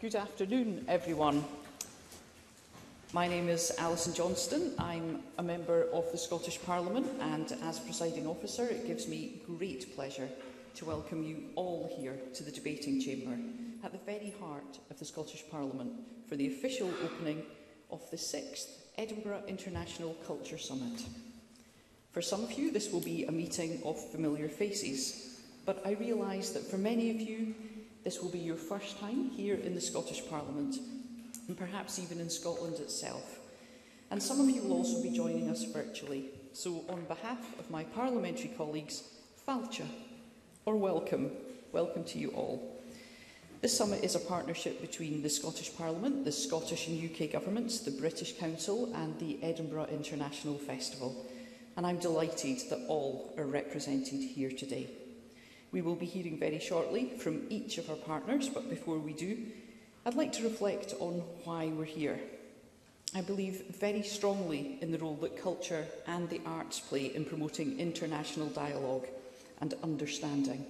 Good afternoon, everyone. My name is Alison Johnston. I'm a member of the Scottish Parliament, and as presiding officer, it gives me great pleasure to welcome you all here to the debating chamber at the very heart of the Scottish Parliament for the official opening of the sixth Edinburgh International Culture Summit. For some of you, this will be a meeting of familiar faces, but I realise that for many of you, This will be your first time here in the Scottish Parliament, and perhaps even in Scotland itself. And some of you will also be joining us virtually. So on behalf of my parliamentary colleagues, Falcha, or welcome, welcome to you all. This summit is a partnership between the Scottish Parliament, the Scottish and UK governments, the British Council and the Edinburgh International Festival. And I'm delighted that all are represented here today. We will be hearing very shortly from each of our partners, but before we do, I'd like to reflect on why we're here. I believe very strongly in the role that culture and the arts play in promoting international dialogue and understanding.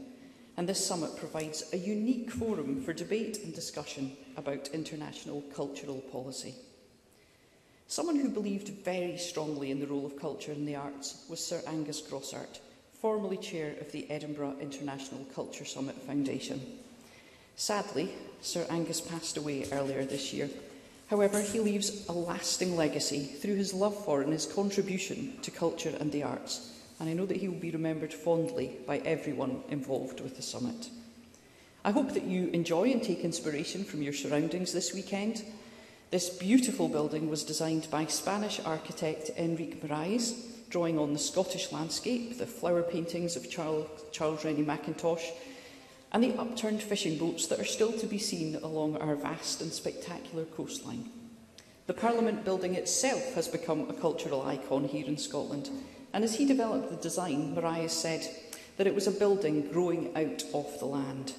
And this summit provides a unique forum for debate and discussion about international cultural policy. Someone who believed very strongly in the role of culture in the arts was Sir Angus Grossart, formerly chair of the Edinburgh International Culture Summit Foundation. Sadly, Sir Angus passed away earlier this year. However, he leaves a lasting legacy through his love for and his contribution to culture and the arts, and I know that he will be remembered fondly by everyone involved with the summit. I hope that you enjoy and take inspiration from your surroundings this weekend. This beautiful building was designed by Spanish architect Enrique Moraes drawing on the Scottish landscape, the flower paintings of Charles, Charles Rennie Mackintosh, and the upturned fishing boats that are still to be seen along our vast and spectacular coastline. The Parliament building itself has become a cultural icon here in Scotland, and as he developed the design, Mariah said that it was a building growing out of the land.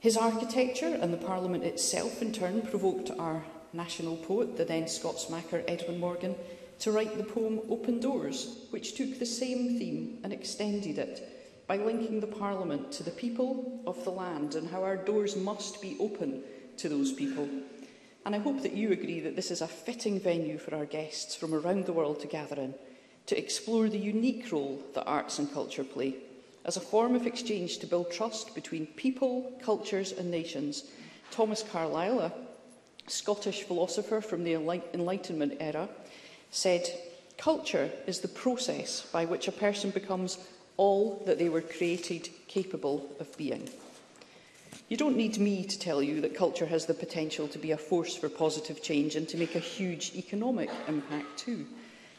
His architecture and the Parliament itself, in turn, provoked our national poet, the then Scots macker Edwin Morgan, to write the poem Open Doors, which took the same theme and extended it by linking the Parliament to the people of the land and how our doors must be open to those people. And I hope that you agree that this is a fitting venue for our guests from around the world to gather in to explore the unique role that arts and culture play as a form of exchange to build trust between people, cultures and nations. Thomas Carlyle, a Scottish philosopher from the Enlightenment era, said, Culture is the process by which a person becomes all that they were created capable of being. You don't need me to tell you that culture has the potential to be a force for positive change and to make a huge economic impact too.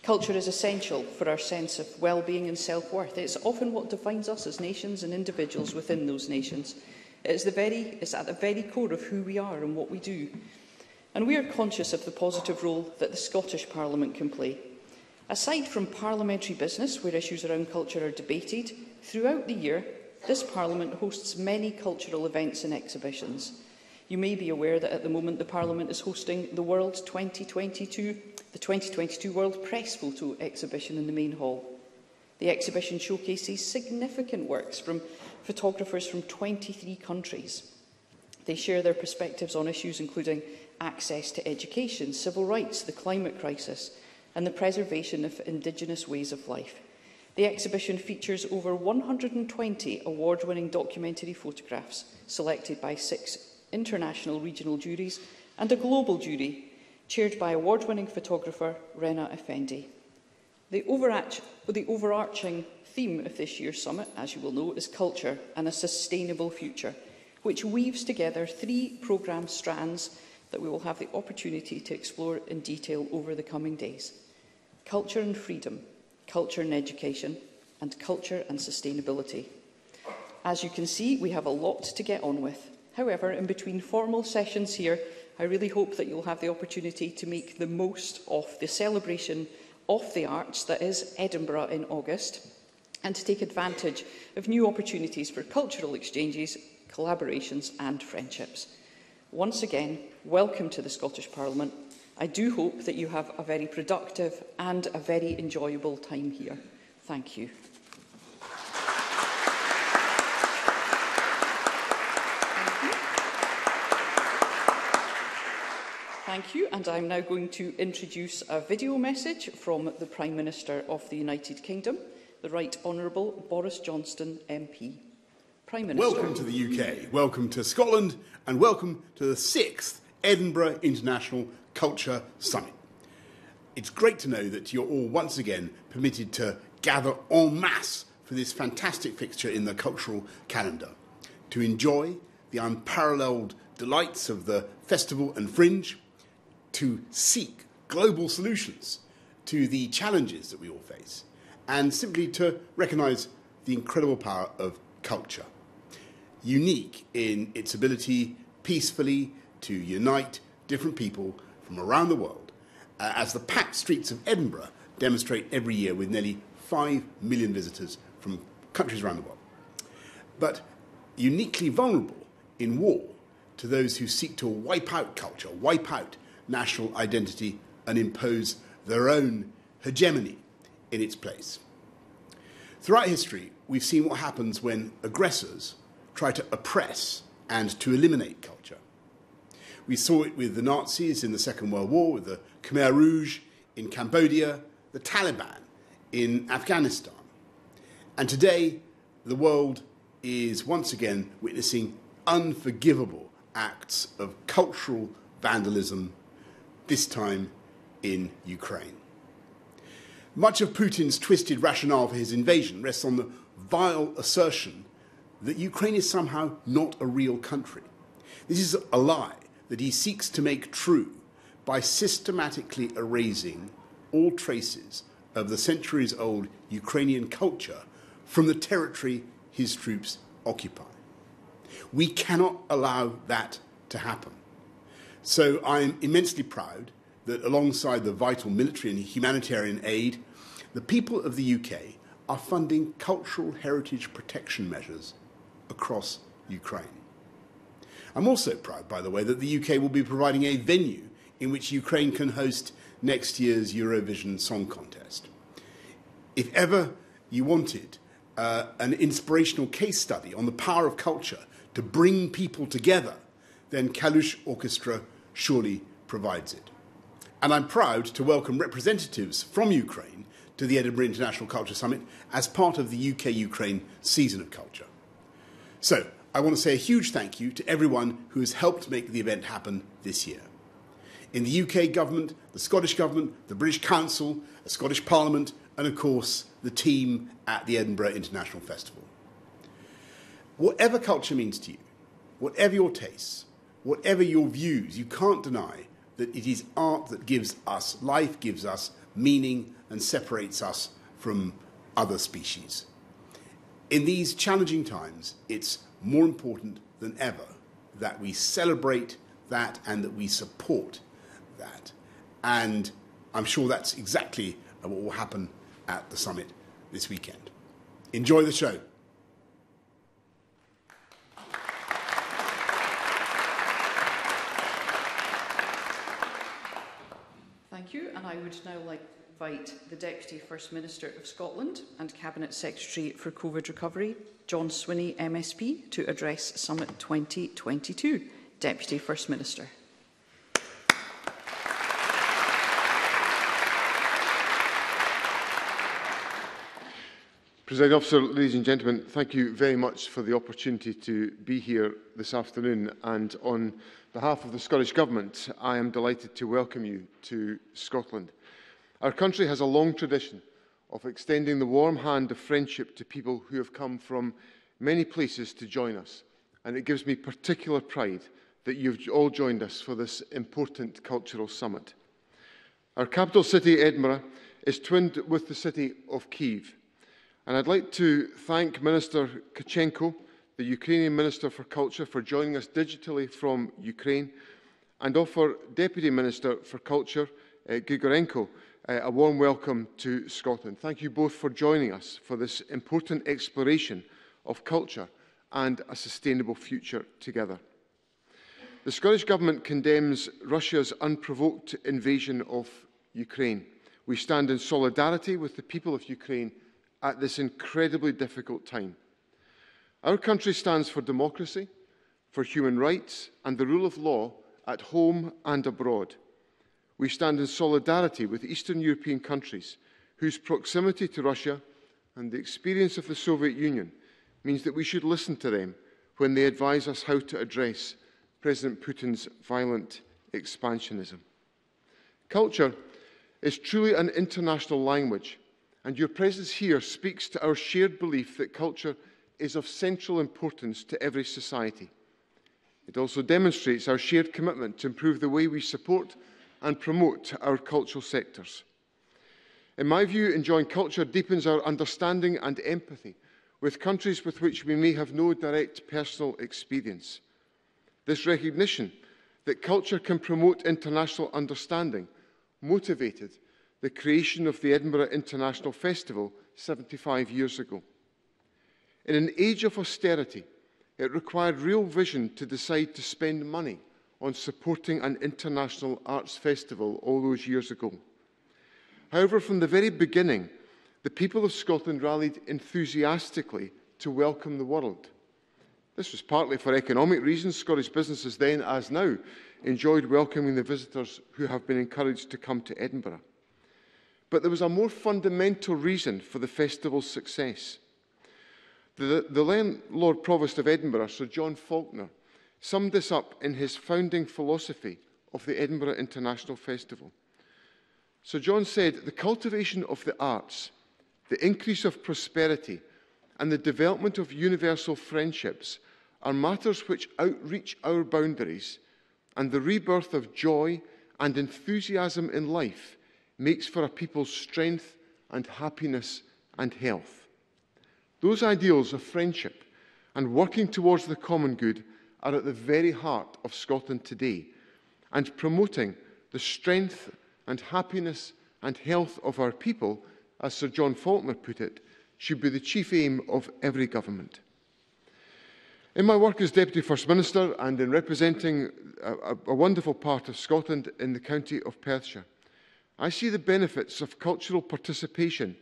Culture is essential for our sense of well-being and self-worth. It's often what defines us as nations and individuals within those nations. It is the very, it's at the very core of who we are and what we do and we are conscious of the positive role that the Scottish Parliament can play. Aside from parliamentary business, where issues around culture are debated, throughout the year, this Parliament hosts many cultural events and exhibitions. You may be aware that at the moment the Parliament is hosting the World 2022, the 2022 World Press Photo Exhibition in the main hall. The exhibition showcases significant works from photographers from 23 countries. They share their perspectives on issues including access to education, civil rights, the climate crisis and the preservation of Indigenous ways of life. The exhibition features over 120 award-winning documentary photographs selected by six international regional juries and a global jury chaired by award-winning photographer Rena Effendi. The, overarch the overarching theme of this year's summit, as you will know, is culture and a sustainable future, which weaves together three programme strands that we will have the opportunity to explore in detail over the coming days. Culture and freedom, culture and education, and culture and sustainability. As you can see, we have a lot to get on with. However, in between formal sessions here, I really hope that you'll have the opportunity to make the most of the celebration of the arts that is Edinburgh in August and to take advantage of new opportunities for cultural exchanges, collaborations and friendships. Once again, welcome to the Scottish Parliament. I do hope that you have a very productive and a very enjoyable time here. Thank you. Thank you. And I'm now going to introduce a video message from the Prime Minister of the United Kingdom, the Right Honourable Boris Johnson MP. Prime Minister. Welcome to the UK, welcome to Scotland, and welcome to the sixth Edinburgh International Culture Summit. It's great to know that you're all once again permitted to gather en masse for this fantastic fixture in the cultural calendar, to enjoy the unparalleled delights of the festival and fringe, to seek global solutions to the challenges that we all face, and simply to recognise the incredible power of culture, unique in its ability peacefully to unite different people from around the world, uh, as the packed streets of Edinburgh demonstrate every year with nearly 5 million visitors from countries around the world. But uniquely vulnerable in war to those who seek to wipe out culture, wipe out national identity, and impose their own hegemony in its place. Throughout history, we've seen what happens when aggressors try to oppress and to eliminate culture. We saw it with the Nazis in the Second World War, with the Khmer Rouge in Cambodia, the Taliban in Afghanistan. And today, the world is once again witnessing unforgivable acts of cultural vandalism, this time in Ukraine. Much of Putin's twisted rationale for his invasion rests on the vile assertion that Ukraine is somehow not a real country. This is a lie that he seeks to make true by systematically erasing all traces of the centuries old Ukrainian culture from the territory his troops occupy. We cannot allow that to happen. So I am immensely proud that alongside the vital military and humanitarian aid, the people of the UK are funding cultural heritage protection measures across Ukraine. I'm also proud, by the way, that the UK will be providing a venue in which Ukraine can host next year's Eurovision Song Contest. If ever you wanted uh, an inspirational case study on the power of culture to bring people together, then Kalush Orchestra surely provides it. And I'm proud to welcome representatives from Ukraine to the Edinburgh International Culture Summit as part of the UK Ukraine Season of Culture. So, I want to say a huge thank you to everyone who has helped make the event happen this year. In the UK government, the Scottish government, the British Council, the Scottish Parliament, and of course, the team at the Edinburgh International Festival. Whatever culture means to you, whatever your tastes, whatever your views, you can't deny that it is art that gives us life, gives us meaning, and separates us from other species. In these challenging times, it's more important than ever that we celebrate that and that we support that. And I'm sure that's exactly uh, what will happen at the summit this weekend. Enjoy the show. Thank you. And I would now like invite the Deputy First Minister of Scotland and Cabinet Secretary for COVID Recovery, John Swinney MSP, to address Summit 2022. Deputy First Minister. President Officer, ladies and gentlemen, thank you very much for the opportunity to be here this afternoon and on behalf of the Scottish Government, I am delighted to welcome you to Scotland. Our country has a long tradition of extending the warm hand of friendship to people who have come from many places to join us, and it gives me particular pride that you've all joined us for this important cultural summit. Our capital city, Edinburgh, is twinned with the city of Kiev, and I'd like to thank Minister Kachenko, the Ukrainian Minister for Culture, for joining us digitally from Ukraine, and offer Deputy Minister for Culture, uh, Grigorenko, Uh, a warm welcome to Scotland. Thank you both for joining us for this important exploration of culture and a sustainable future together. The Scottish Government condemns Russia's unprovoked invasion of Ukraine. We stand in solidarity with the people of Ukraine at this incredibly difficult time. Our country stands for democracy, for human rights and the rule of law at home and abroad we stand in solidarity with Eastern European countries whose proximity to Russia and the experience of the Soviet Union means that we should listen to them when they advise us how to address President Putin's violent expansionism. Culture is truly an international language, and your presence here speaks to our shared belief that culture is of central importance to every society. It also demonstrates our shared commitment to improve the way we support and promote our cultural sectors. In my view, enjoying culture deepens our understanding and empathy with countries with which we may have no direct personal experience. This recognition that culture can promote international understanding motivated the creation of the Edinburgh International Festival 75 years ago. In an age of austerity, it required real vision to decide to spend money on supporting an international arts festival all those years ago. However, from the very beginning, the people of Scotland rallied enthusiastically to welcome the world. This was partly for economic reasons. Scottish businesses then, as now, enjoyed welcoming the visitors who have been encouraged to come to Edinburgh. But there was a more fundamental reason for the festival's success. The, the Landlord Provost of Edinburgh, Sir John Faulkner, summed this up in his founding philosophy of the Edinburgh International Festival. So John said, the cultivation of the arts, the increase of prosperity, and the development of universal friendships are matters which outreach our boundaries, and the rebirth of joy and enthusiasm in life makes for a people's strength and happiness and health. Those ideals of friendship and working towards the common good are at the very heart of Scotland today and promoting the strength and happiness and health of our people, as Sir John Faulkner put it, should be the chief aim of every government. In my work as Deputy First Minister and in representing a, a wonderful part of Scotland in the county of Perthshire, I see the benefits of cultural participation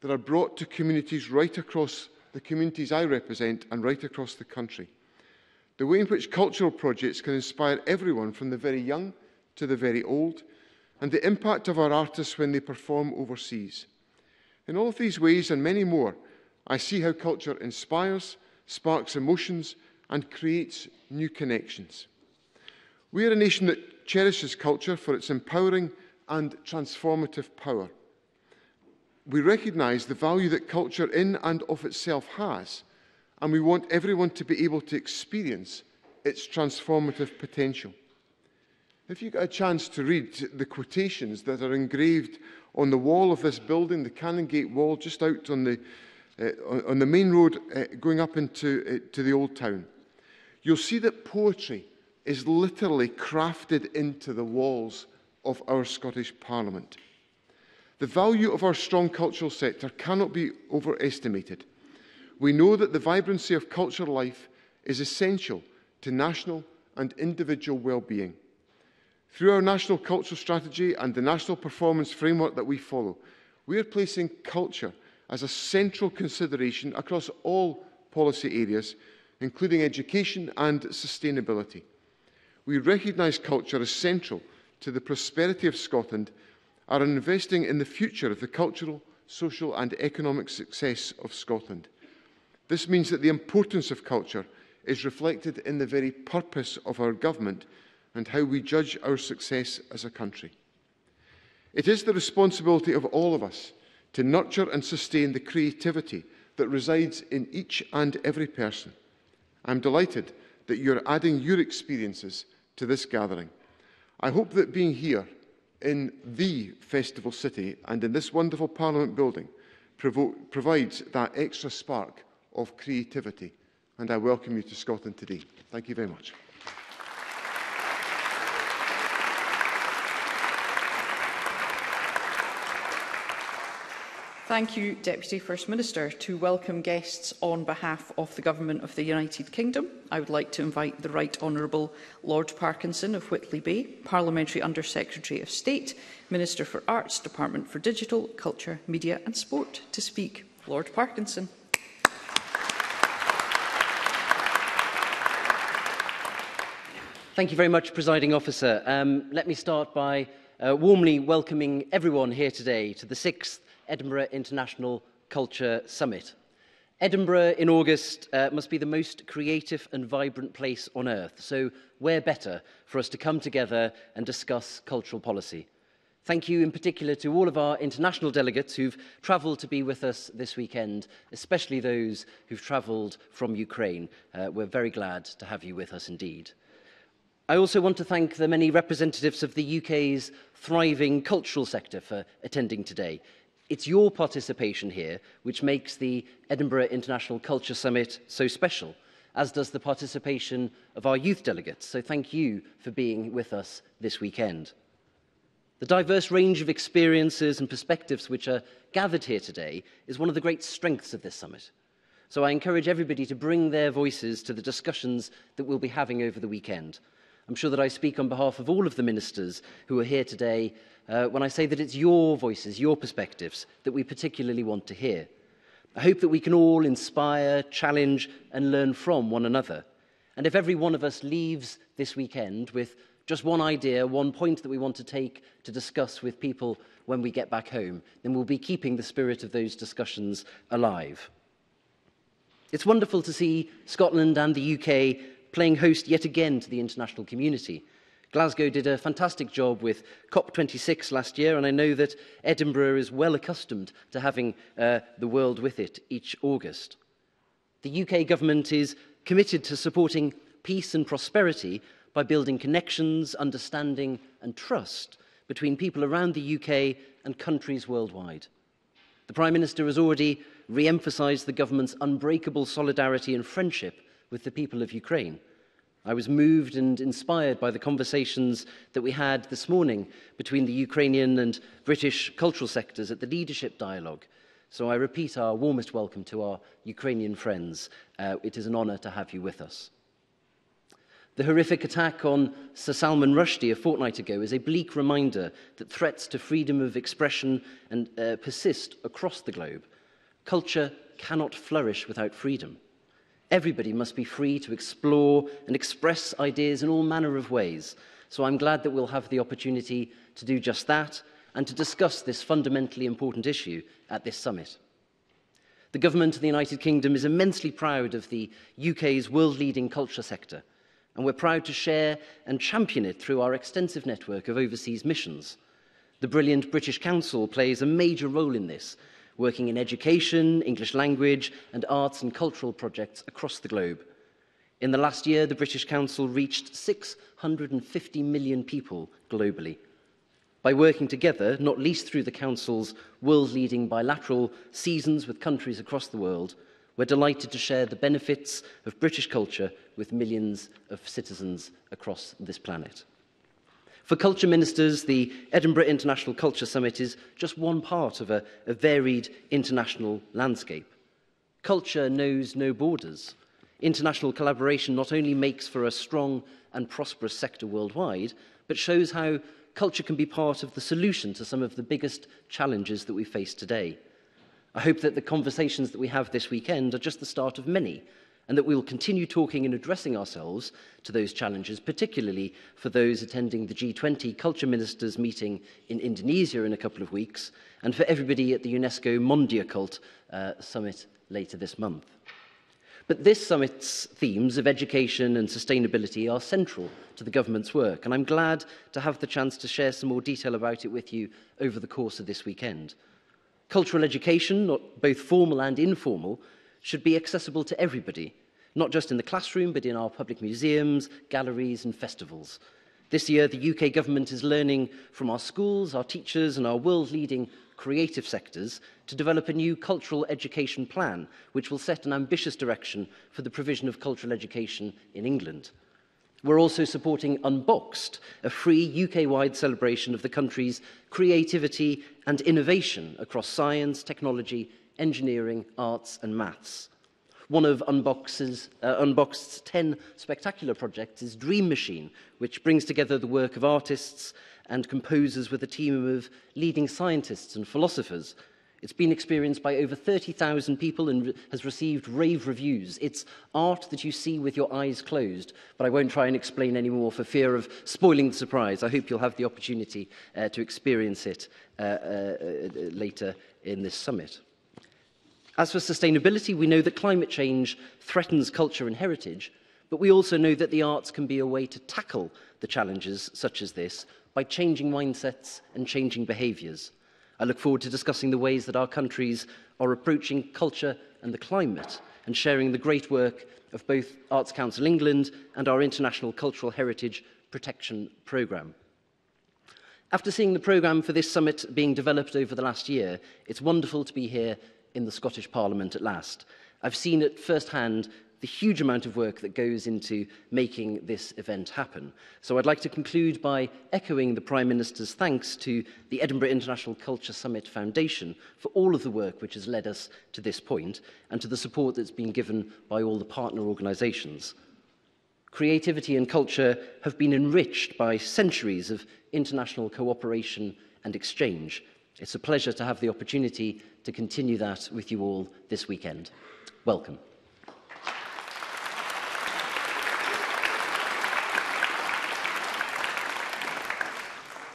that are brought to communities right across the communities I represent and right across the country. The way in which cultural projects can inspire everyone from the very young to the very old, and the impact of our artists when they perform overseas. In all of these ways and many more, I see how culture inspires, sparks emotions, and creates new connections. We are a nation that cherishes culture for its empowering and transformative power. We recognise the value that culture in and of itself has and we want everyone to be able to experience its transformative potential. If you get a chance to read the quotations that are engraved on the wall of this building, the Canongate wall, just out on the, uh, on the main road uh, going up into uh, to the old town, you'll see that poetry is literally crafted into the walls of our Scottish Parliament. The value of our strong cultural sector cannot be overestimated. We know that the vibrancy of cultural life is essential to national and individual well-being. Through our national cultural strategy and the national performance framework that we follow, we are placing culture as a central consideration across all policy areas, including education and sustainability. We recognise culture as central to the prosperity of Scotland are investing in the future of the cultural, social and economic success of Scotland. This means that the importance of culture is reflected in the very purpose of our government and how we judge our success as a country. It is the responsibility of all of us to nurture and sustain the creativity that resides in each and every person. I'm delighted that you're adding your experiences to this gathering. I hope that being here in the festival city and in this wonderful Parliament building provides that extra spark of creativity. And I welcome you to Scotland today. Thank you very much. Thank you, Deputy First Minister. To welcome guests on behalf of the Government of the United Kingdom, I would like to invite the Right Honourable Lord Parkinson of Whitley Bay, Parliamentary Under-Secretary of State, Minister for Arts, Department for Digital, Culture, Media and Sport, to speak. Lord Parkinson. Thank you very much, Presiding Officer. Um, let me start by uh, warmly welcoming everyone here today to the 6th Edinburgh International Culture Summit. Edinburgh in August uh, must be the most creative and vibrant place on earth, so where better for us to come together and discuss cultural policy. Thank you in particular to all of our international delegates who've travelled to be with us this weekend, especially those who've travelled from Ukraine. Uh, we're very glad to have you with us indeed. I also want to thank the many representatives of the UK's thriving cultural sector for attending today. It's your participation here which makes the Edinburgh International Culture Summit so special, as does the participation of our youth delegates. So thank you for being with us this weekend. The diverse range of experiences and perspectives which are gathered here today is one of the great strengths of this summit. So I encourage everybody to bring their voices to the discussions that we'll be having over the weekend. I'm sure that I speak on behalf of all of the ministers who are here today uh, when I say that it's your voices, your perspectives that we particularly want to hear. I hope that we can all inspire, challenge, and learn from one another. And if every one of us leaves this weekend with just one idea, one point that we want to take to discuss with people when we get back home, then we'll be keeping the spirit of those discussions alive. It's wonderful to see Scotland and the UK playing host yet again to the international community. Glasgow did a fantastic job with COP26 last year, and I know that Edinburgh is well accustomed to having uh, the world with it each August. The UK government is committed to supporting peace and prosperity by building connections, understanding and trust between people around the UK and countries worldwide. The Prime Minister has already re-emphasised the government's unbreakable solidarity and friendship with the people of Ukraine. I was moved and inspired by the conversations that we had this morning between the Ukrainian and British cultural sectors at the Leadership Dialogue. So I repeat our warmest welcome to our Ukrainian friends. Uh, it is an honour to have you with us. The horrific attack on Sir Salman Rushdie a fortnight ago is a bleak reminder that threats to freedom of expression and uh, persist across the globe. Culture cannot flourish without freedom. Everybody must be free to explore and express ideas in all manner of ways. So I'm glad that we'll have the opportunity to do just that and to discuss this fundamentally important issue at this summit. The Government of the United Kingdom is immensely proud of the UK's world-leading culture sector, and we're proud to share and champion it through our extensive network of overseas missions. The brilliant British Council plays a major role in this, working in education, English language and arts and cultural projects across the globe. In the last year, the British Council reached 650 million people globally. By working together, not least through the Council's world-leading bilateral seasons with countries across the world, we're delighted to share the benefits of British culture with millions of citizens across this planet. For culture ministers, the Edinburgh International Culture Summit is just one part of a, a varied international landscape. Culture knows no borders. International collaboration not only makes for a strong and prosperous sector worldwide, but shows how culture can be part of the solution to some of the biggest challenges that we face today. I hope that the conversations that we have this weekend are just the start of many and that we will continue talking and addressing ourselves to those challenges, particularly for those attending the G20 Culture Ministers meeting in Indonesia in a couple of weeks, and for everybody at the UNESCO Mondia Cult uh, Summit later this month. But this summit's themes of education and sustainability are central to the government's work, and I'm glad to have the chance to share some more detail about it with you over the course of this weekend. Cultural education, both formal and informal, should be accessible to everybody, not just in the classroom, but in our public museums, galleries and festivals. This year, the UK government is learning from our schools, our teachers and our world-leading creative sectors to develop a new cultural education plan, which will set an ambitious direction for the provision of cultural education in England. We're also supporting Unboxed, a free UK-wide celebration of the country's creativity and innovation across science, technology engineering, arts and maths. One of Unbox's, uh, Unboxed's 10 spectacular projects is Dream Machine, which brings together the work of artists and composers with a team of leading scientists and philosophers. It's been experienced by over 30,000 people and re has received rave reviews. It's art that you see with your eyes closed, but I won't try and explain any more for fear of spoiling the surprise. I hope you'll have the opportunity uh, to experience it uh, uh, uh later in this summit. As for sustainability, we know that climate change threatens culture and heritage, but we also know that the arts can be a way to tackle the challenges such as this by changing mindsets and changing behaviours. I look forward to discussing the ways that our countries are approaching culture and the climate and sharing the great work of both Arts Council England and our International Cultural Heritage Protection Programme. After seeing the programme for this summit being developed over the last year, it's wonderful to be here in the Scottish Parliament at last. I've seen at first hand the huge amount of work that goes into making this event happen. So I'd like to conclude by echoing the Prime Minister's thanks to the Edinburgh International Culture Summit Foundation for all of the work which has led us to this point and to the support that's been given by all the partner organisations. Creativity and culture have been enriched by centuries of international cooperation and exchange, It's a pleasure to have the opportunity to continue that with you all this weekend. Welcome.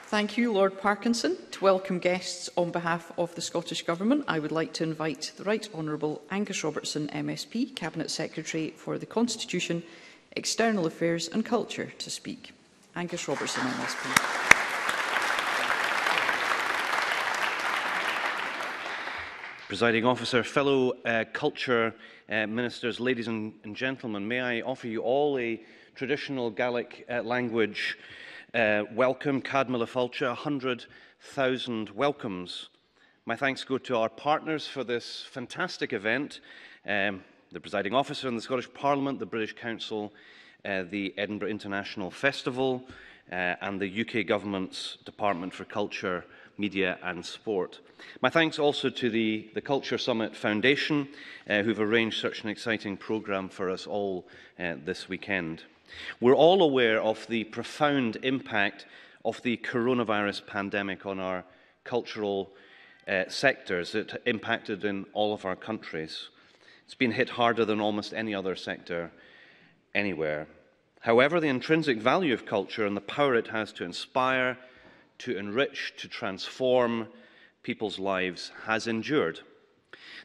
Thank you, Lord Parkinson. To welcome guests on behalf of the Scottish Government, I would like to invite the Right Honourable Angus Robertson, MSP, Cabinet Secretary for the Constitution, External Affairs and Culture to speak. Angus Robertson, MSP. Presiding Officer, fellow uh, Culture uh, Ministers, ladies and, and, gentlemen, may I offer you all a traditional Gaelic uh, language uh, welcome, Cadmila Fulcha, 100,000 welcomes. My thanks go to our partners for this fantastic event, um, the Presiding Officer in the Scottish Parliament, the British Council, uh, the Edinburgh International Festival, uh, and the UK Government's Department for Culture Media and Sport. My thanks also to the, the Culture Summit Foundation, uh, who've arranged such an exciting programme for us all uh, this weekend. We're all aware of the profound impact of the coronavirus pandemic on our cultural uh, sectors. It impacted in all of our countries. It's been hit harder than almost any other sector anywhere. However, the intrinsic value of culture and the power it has to inspire, to enrich, to transform people's lives has endured.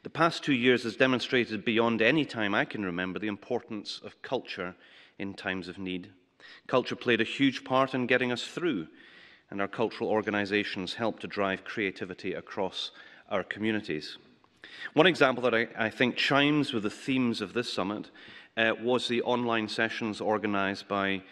The past two years has demonstrated beyond any time I can remember the importance of culture in times of need. Culture played a huge part in getting us through, and our cultural organisations helped to drive creativity across our communities. One example that I, I think chimes with the themes of this summit uh, was the online sessions organised by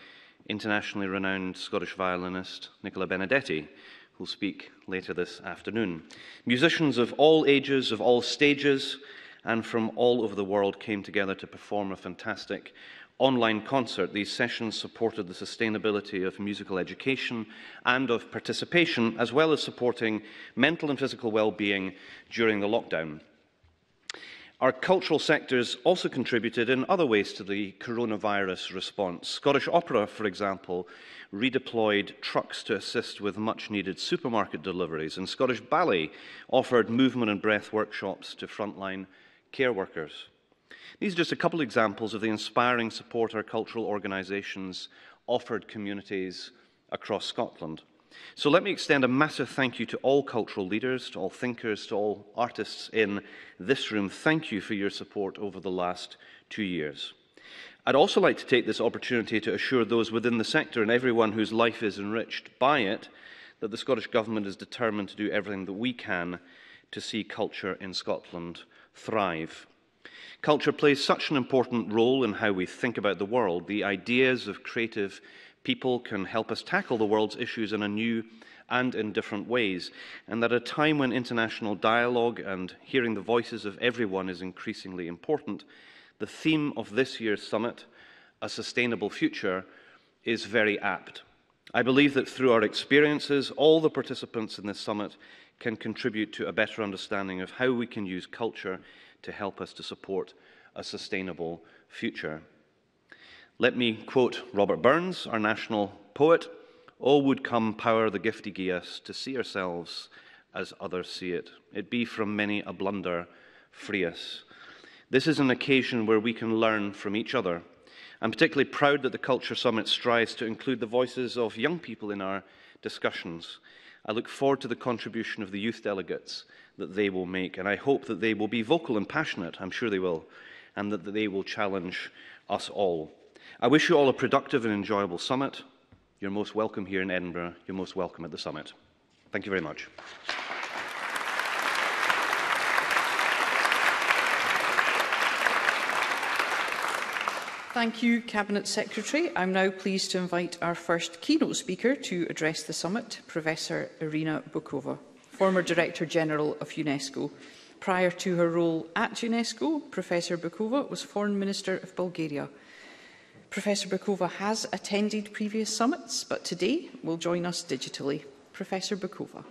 internationally renowned Scottish violinist Nicola Benedetti, who'll speak later this afternoon. Musicians of all ages, of all stages, and from all over the world came together to perform a fantastic online concert. These sessions supported the sustainability of musical education and of participation, as well as supporting mental and physical well-being during the lockdown. Our cultural sectors also contributed in other ways to the coronavirus response. Scottish Opera, for example, redeployed trucks to assist with much needed supermarket deliveries, and Scottish Ballet offered movement and breath workshops to frontline care workers. These are just a couple of examples of the inspiring support our cultural organisations offered communities across Scotland. So let me extend a massive thank you to all cultural leaders, to all thinkers, to all artists in this room. Thank you for your support over the last two years. I'd also like to take this opportunity to assure those within the sector and everyone whose life is enriched by it that the Scottish Government is determined to do everything that we can to see culture in Scotland thrive. Culture plays such an important role in how we think about the world. The ideas of creative people can help us tackle the world's issues in a new and in different ways, and that at a time when international dialogue and hearing the voices of everyone is increasingly important, the theme of this year's summit, A Sustainable Future, is very apt. I believe that through our experiences, all the participants in this summit can contribute to a better understanding of how we can use culture to help us to support a sustainable future. Let me quote Robert Burns, our national poet Oh, would come power the gift he us to see ourselves as others see it. It be from many a blunder free us. This is an occasion where we can learn from each other. I'm particularly proud that the Culture Summit strives to include the voices of young people in our discussions. I look forward to the contribution of the youth delegates that they will make, and I hope that they will be vocal and passionate, I'm sure they will, and that they will challenge us all. I wish you all a productive and enjoyable summit. You're most welcome here in Edinburgh. You're most welcome at the summit. Thank you very much. Thank you, Cabinet Secretary. I'm now pleased to invite our first keynote speaker to address the summit, Professor Irina Bukova, former Director General of UNESCO. Prior to her role at UNESCO, Professor Bukova was Foreign Minister of Bulgaria Professor Bokova has attended previous summits, but today will join us digitally. Professor Bokova.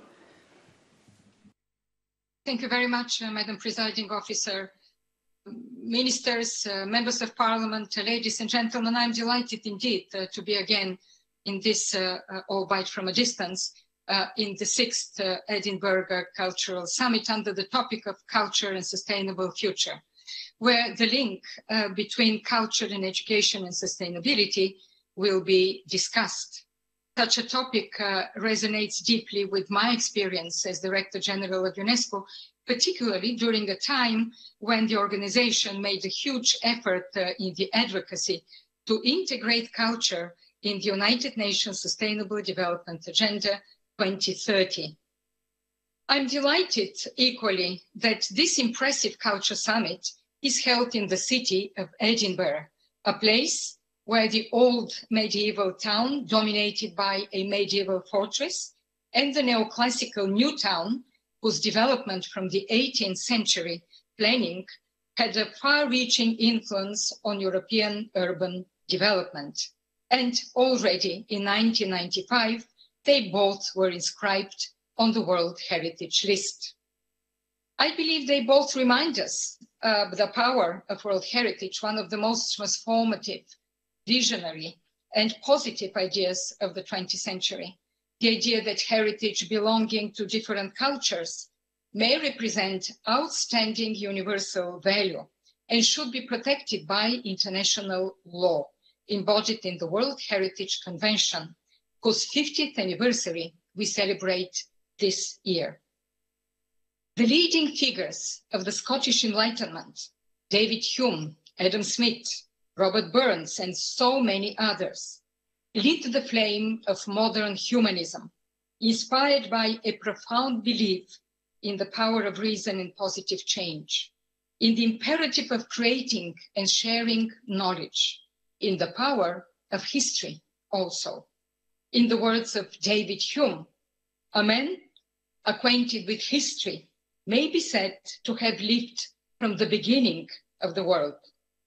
Thank you very much, uh, Madam Presiding Officer ministers, uh, members of parliament, uh, ladies and gentlemen, I'm delighted indeed uh, to be again in this, uh, uh, albeit from a distance, in the sixth Edinburgh Cultural Summit under the topic of culture and sustainable future, where the link between culture and education and sustainability will be discussed. Such a topic resonates deeply with my experience as Director General of UNESCO particularly during a time when the organization made a huge effort uh, in the advocacy to integrate culture in the United Nations Sustainable Development Agenda 2030. I'm delighted equally that this impressive culture summit is held in the city of Edinburgh, a place where the old medieval town dominated by a medieval fortress and the neoclassical new town whose development from the 18th century planning had a far-reaching influence on European urban development. And already in 1995, they both were inscribed on the World Heritage List. I believe they both remind us of the power of World Heritage, one of the most transformative, visionary, and positive ideas of the 20th century the idea that heritage belonging to different cultures may represent outstanding universal value and should be protected by international law embodied in the World Heritage Convention, whose 50th anniversary we celebrate this year. The leading figures of the Scottish Enlightenment, David Hume, Adam Smith, Robert Burns, and so many others, lit the flame of modern humanism, inspired by a profound belief in the power of reason and positive change, in the imperative of creating and sharing knowledge, in the power of history also. In the words of David Hume, a man acquainted with history may be said to have lived from the beginning of the world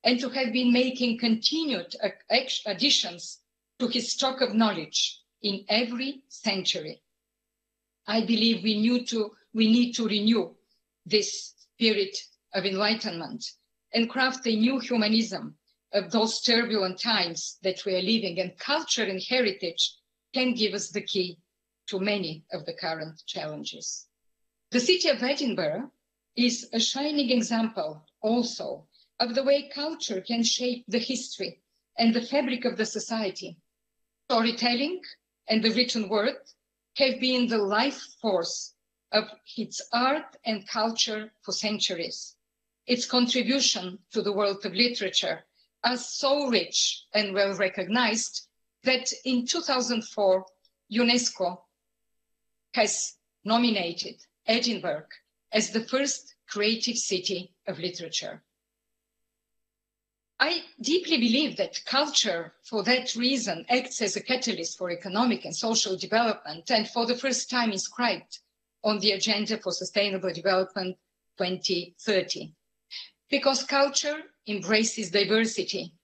and to have been making continued additions to his stock of knowledge in every century. I believe we, knew to, we need to renew this spirit of enlightenment and craft a new humanism of those turbulent times that we are living and culture and heritage can give us the key to many of the current challenges. The city of Edinburgh is a shining example also of the way culture can shape the history and the fabric of the society storytelling and the written word have been the life force of its art and culture for centuries. Its contribution to the world of literature is so rich and well recognized that in 2004, UNESCO has nominated Edinburgh as the first creative city of literature. I deeply believe that culture, for that reason, acts as a catalyst for economic and social development and for the first time inscribed on the Agenda for Sustainable Development 2030. Because culture embraces diversity.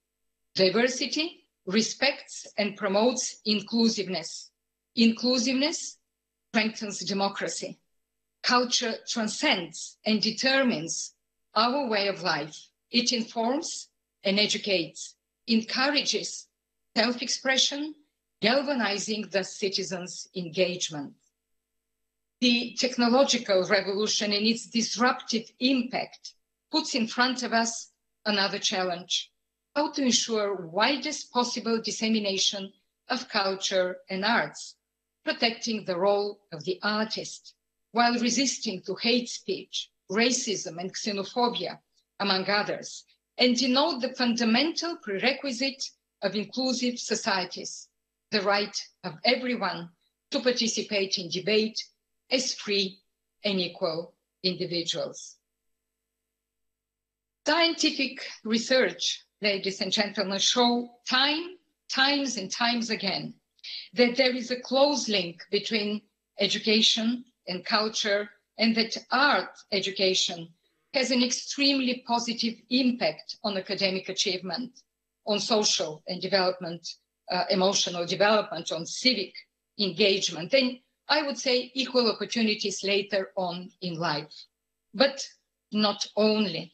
Diversity respects and promotes inclusiveness. Inclusiveness strengthens democracy. Culture transcends and determines our way of life. It informs and educates, encourages self expression, galvanizing the citizens' engagement. The technological revolution and its disruptive impact puts in front of us another challenge, how to ensure widest possible dissemination of culture and arts, protecting the role of the artist while resisting to hate speech, racism and xenophobia, among others, and denote the fundamental prerequisite of inclusive societies, the right of everyone to participate in debate as free and equal individuals. Scientific research, ladies and gentlemen, show time, times and times again that there is a close link between education and culture and that art education has an extremely positive impact on academic achievement, on social and development, uh, emotional development, on civic engagement, and I would say equal opportunities later on in life. But not only.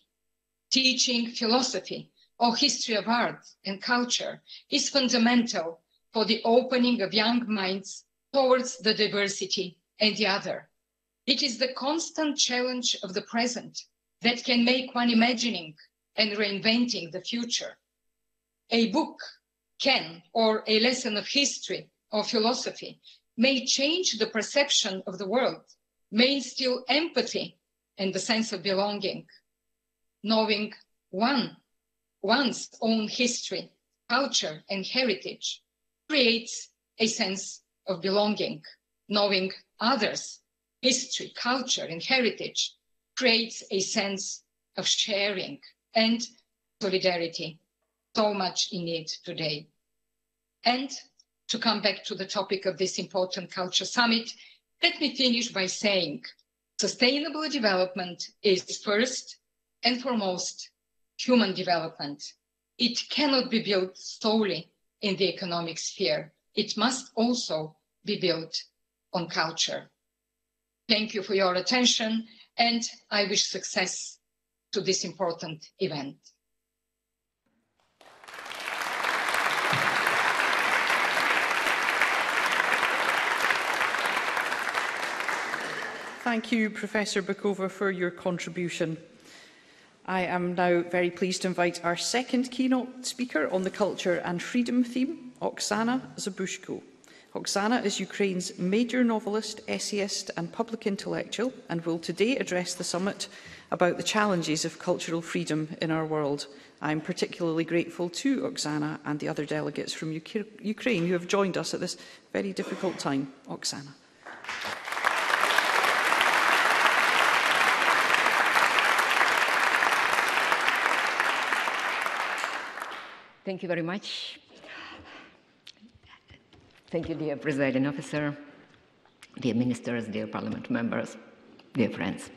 Teaching philosophy or history of art and culture is fundamental for the opening of young minds towards the diversity and the other. It is the constant challenge of the present that can make one imagining and reinventing the future. A book can, or a lesson of history or philosophy, may change the perception of the world, may instill empathy and the sense of belonging. Knowing one, one's own history, culture, and heritage creates a sense of belonging. Knowing others' history, culture, and heritage creates a sense of sharing and solidarity, so much in need today. And to come back to the topic of this important culture summit, let me finish by saying sustainable development is first and foremost human development. It cannot be built solely in the economic sphere. It must also be built on culture. Thank you for your attention and I wish success to this important event. Thank you, Professor Bokova, for your contribution. I am now very pleased to invite our second keynote speaker on the culture and freedom theme, Oksana Zabuzhko. Oksana is Ukraine's major novelist, essayist and public intellectual and will today address the summit about the challenges of cultural freedom in our world. I'm particularly grateful to Oksana and the other delegates from Uk Ukraine who have joined us at this very difficult time. Oksana. Thank you very much. Thank you, dear presiding officer, dear ministers, dear parliament members, dear friends.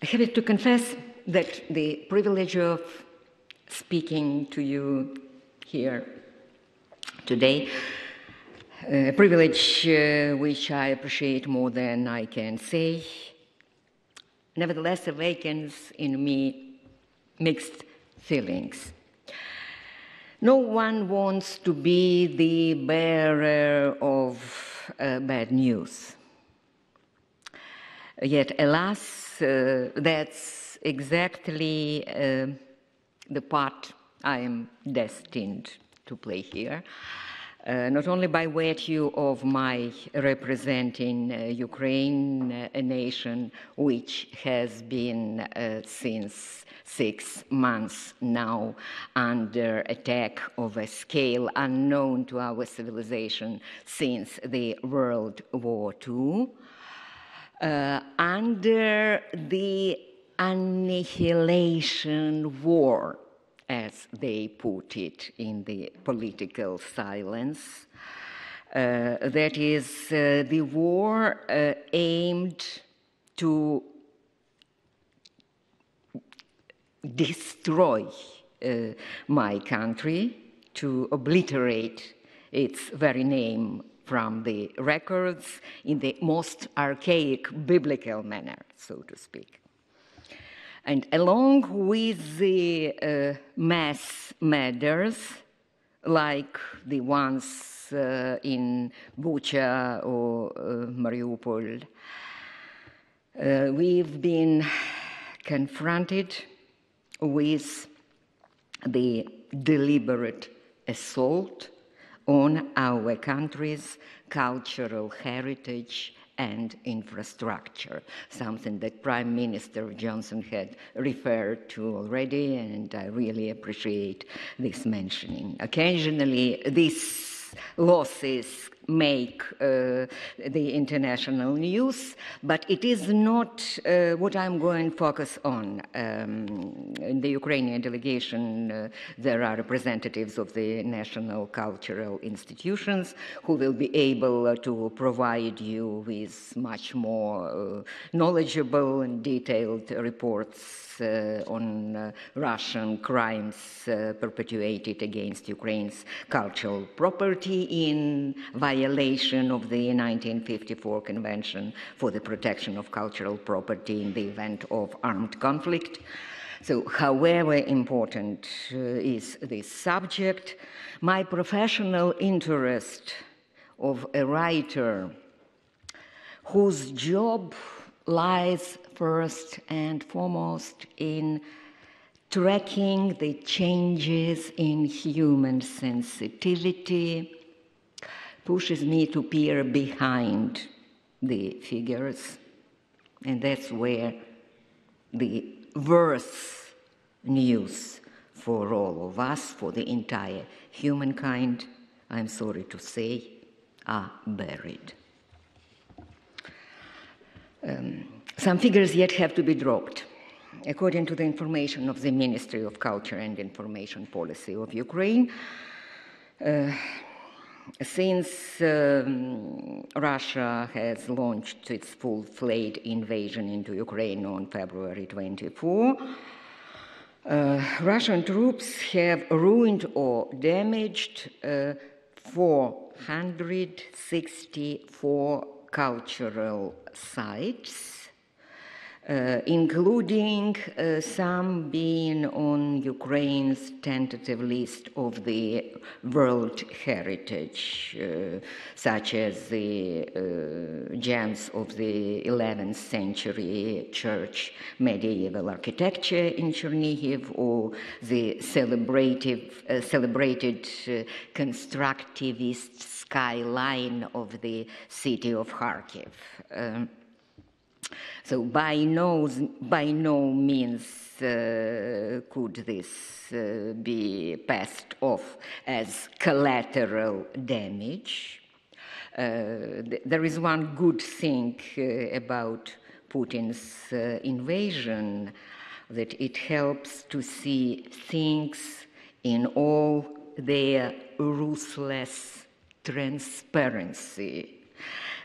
I have to confess that the privilege of speaking to you here today, a privilege uh, which I appreciate more than I can say, nevertheless awakens in me mixed feelings. No one wants to be the bearer of uh, bad news. Yet, alas, uh, that's exactly uh, the part I am destined to play here. Uh, not only by virtue of my representing uh, Ukraine, uh, a nation which has been uh, since six months now under attack of a scale unknown to our civilization since the World War II, uh, under the annihilation war, as they put it in the political silence. Uh, that is uh, the war uh, aimed to destroy uh, my country, to obliterate its very name from the records in the most archaic biblical manner, so to speak. And along with the uh, mass murders, like the ones uh, in Bucha or uh, Mariupol. Uh, we've been confronted with the deliberate assault on our country's cultural heritage and infrastructure, something that Prime Minister Johnson had referred to already, and I really appreciate this mentioning. Occasionally, these losses make uh, the international news, but it is not uh, what I'm going to focus on. Um, in the Ukrainian delegation, uh, there are representatives of the national cultural institutions who will be able to provide you with much more uh, knowledgeable and detailed reports uh, on uh, Russian crimes uh, perpetuated against Ukraine's cultural property in violation of the 1954 Convention for the Protection of Cultural Property in the event of armed conflict. So, however important uh, is this subject, my professional interest of a writer whose job lies first and foremost in tracking the changes in human sensitivity, pushes me to peer behind the figures, and that's where the worse news for all of us, for the entire humankind, I'm sorry to say, are buried. Um, some figures yet have to be dropped. According to the information of the Ministry of Culture and Information Policy of Ukraine, uh, since um, Russia has launched its full fledged invasion into Ukraine on February 24, uh, Russian troops have ruined or damaged uh, 464 cultural sites uh, including uh, some being on Ukraine's tentative list of the World Heritage, uh, such as the uh, gems of the 11th century church medieval architecture in Chernihiv or the celebrated, uh, celebrated uh, constructivist skyline of the city of Kharkiv. Um, so by no, by no means uh, could this uh, be passed off as collateral damage. Uh, th there is one good thing uh, about Putin's uh, invasion that it helps to see things in all their ruthless transparency,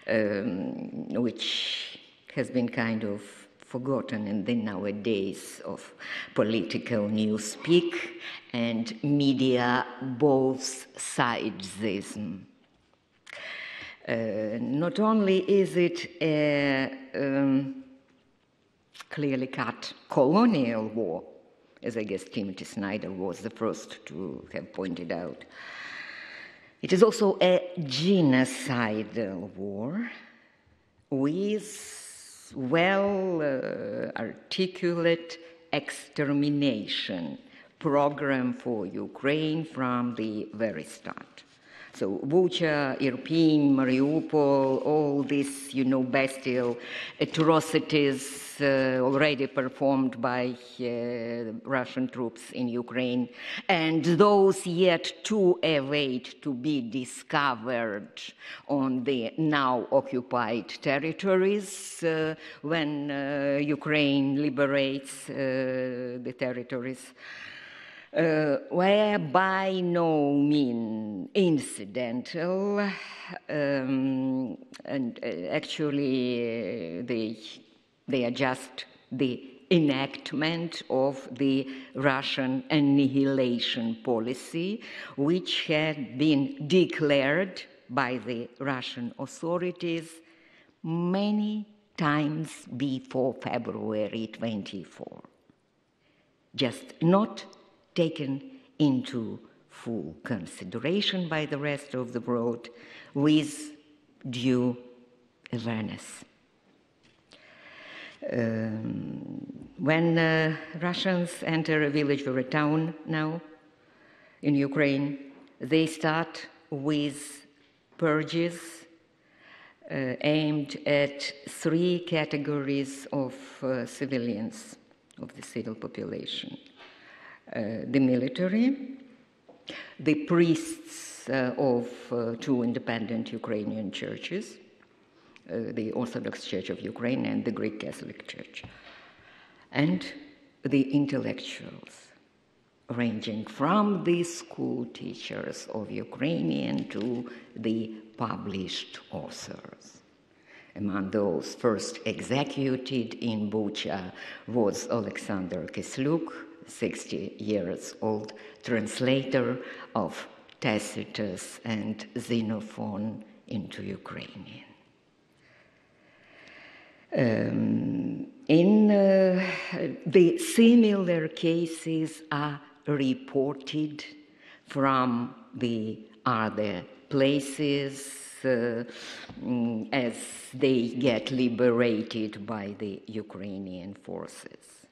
um, which has been kind of forgotten in the nowadays of political newspeak and media both sidesism. Uh, not only is it a um, clearly cut colonial war, as I guess Timothy Snyder was the first to have pointed out, it is also a genocidal war with well uh, articulate extermination program for Ukraine from the very start. So Bucha, Irpin, Mariupol, all these, you know, bestial atrocities uh, already performed by uh, Russian troops in Ukraine, and those yet to await to be discovered on the now occupied territories uh, when uh, Ukraine liberates uh, the territories uh, were by no means incidental, um, and uh, actually uh, they, they are just the enactment of the Russian annihilation policy, which had been declared by the Russian authorities many times before February 24. Just not taken into full consideration by the rest of the world with due awareness. Um, when uh, Russians enter a village or a town now in Ukraine, they start with purges uh, aimed at three categories of uh, civilians, of the civil population. Uh, the military, the priests uh, of uh, two independent Ukrainian churches, the Orthodox Church of Ukraine and the Greek Catholic Church, and the intellectuals, ranging from the school teachers of Ukrainian to the published authors. Among those first executed in Bucha was Alexander Kisluk, 60 years old, translator of Tacitus and Xenophon into Ukrainian. Um, in uh, the similar cases are reported from the other places uh, mm, as they get liberated by the Ukrainian forces.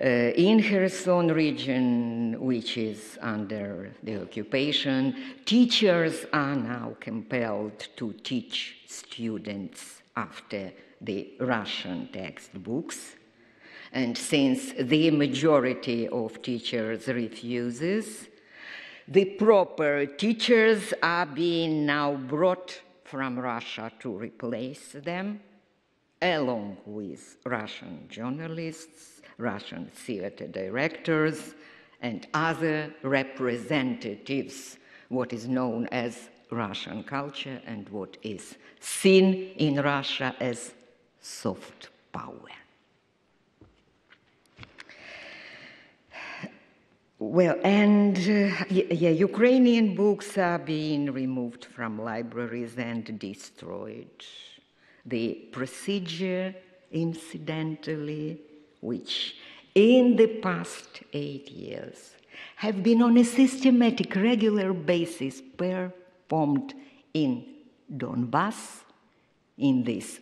Uh, in Kherson region, which is under the occupation, teachers are now compelled to teach students after the Russian textbooks. And since the majority of teachers refuses, the proper teachers are being now brought from Russia to replace them, along with Russian journalists, Russian theater directors, and other representatives, what is known as Russian culture and what is seen in Russia as soft power. Well, and uh, yeah, Ukrainian books are being removed from libraries and destroyed. The procedure, incidentally, which in the past eight years have been on a systematic, regular basis performed in Donbass, in this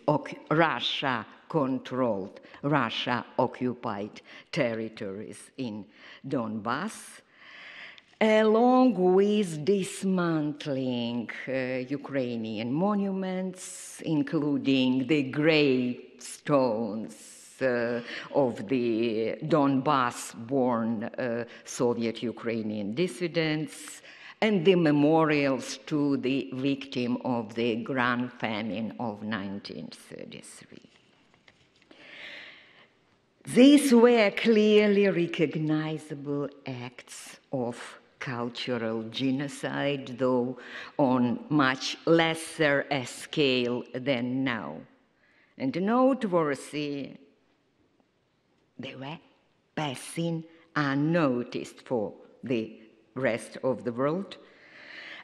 Russia controlled, Russia occupied territories in Donbass, along with dismantling uh, Ukrainian monuments, including the great uh, of the Donbass born uh, Soviet Ukrainian dissidents, and the memorials to the victim of the Grand Famine of 1933. These were clearly recognizable acts of cultural genocide, though on much lesser a scale than now. And noteworthy, they were passing unnoticed for the rest of the world,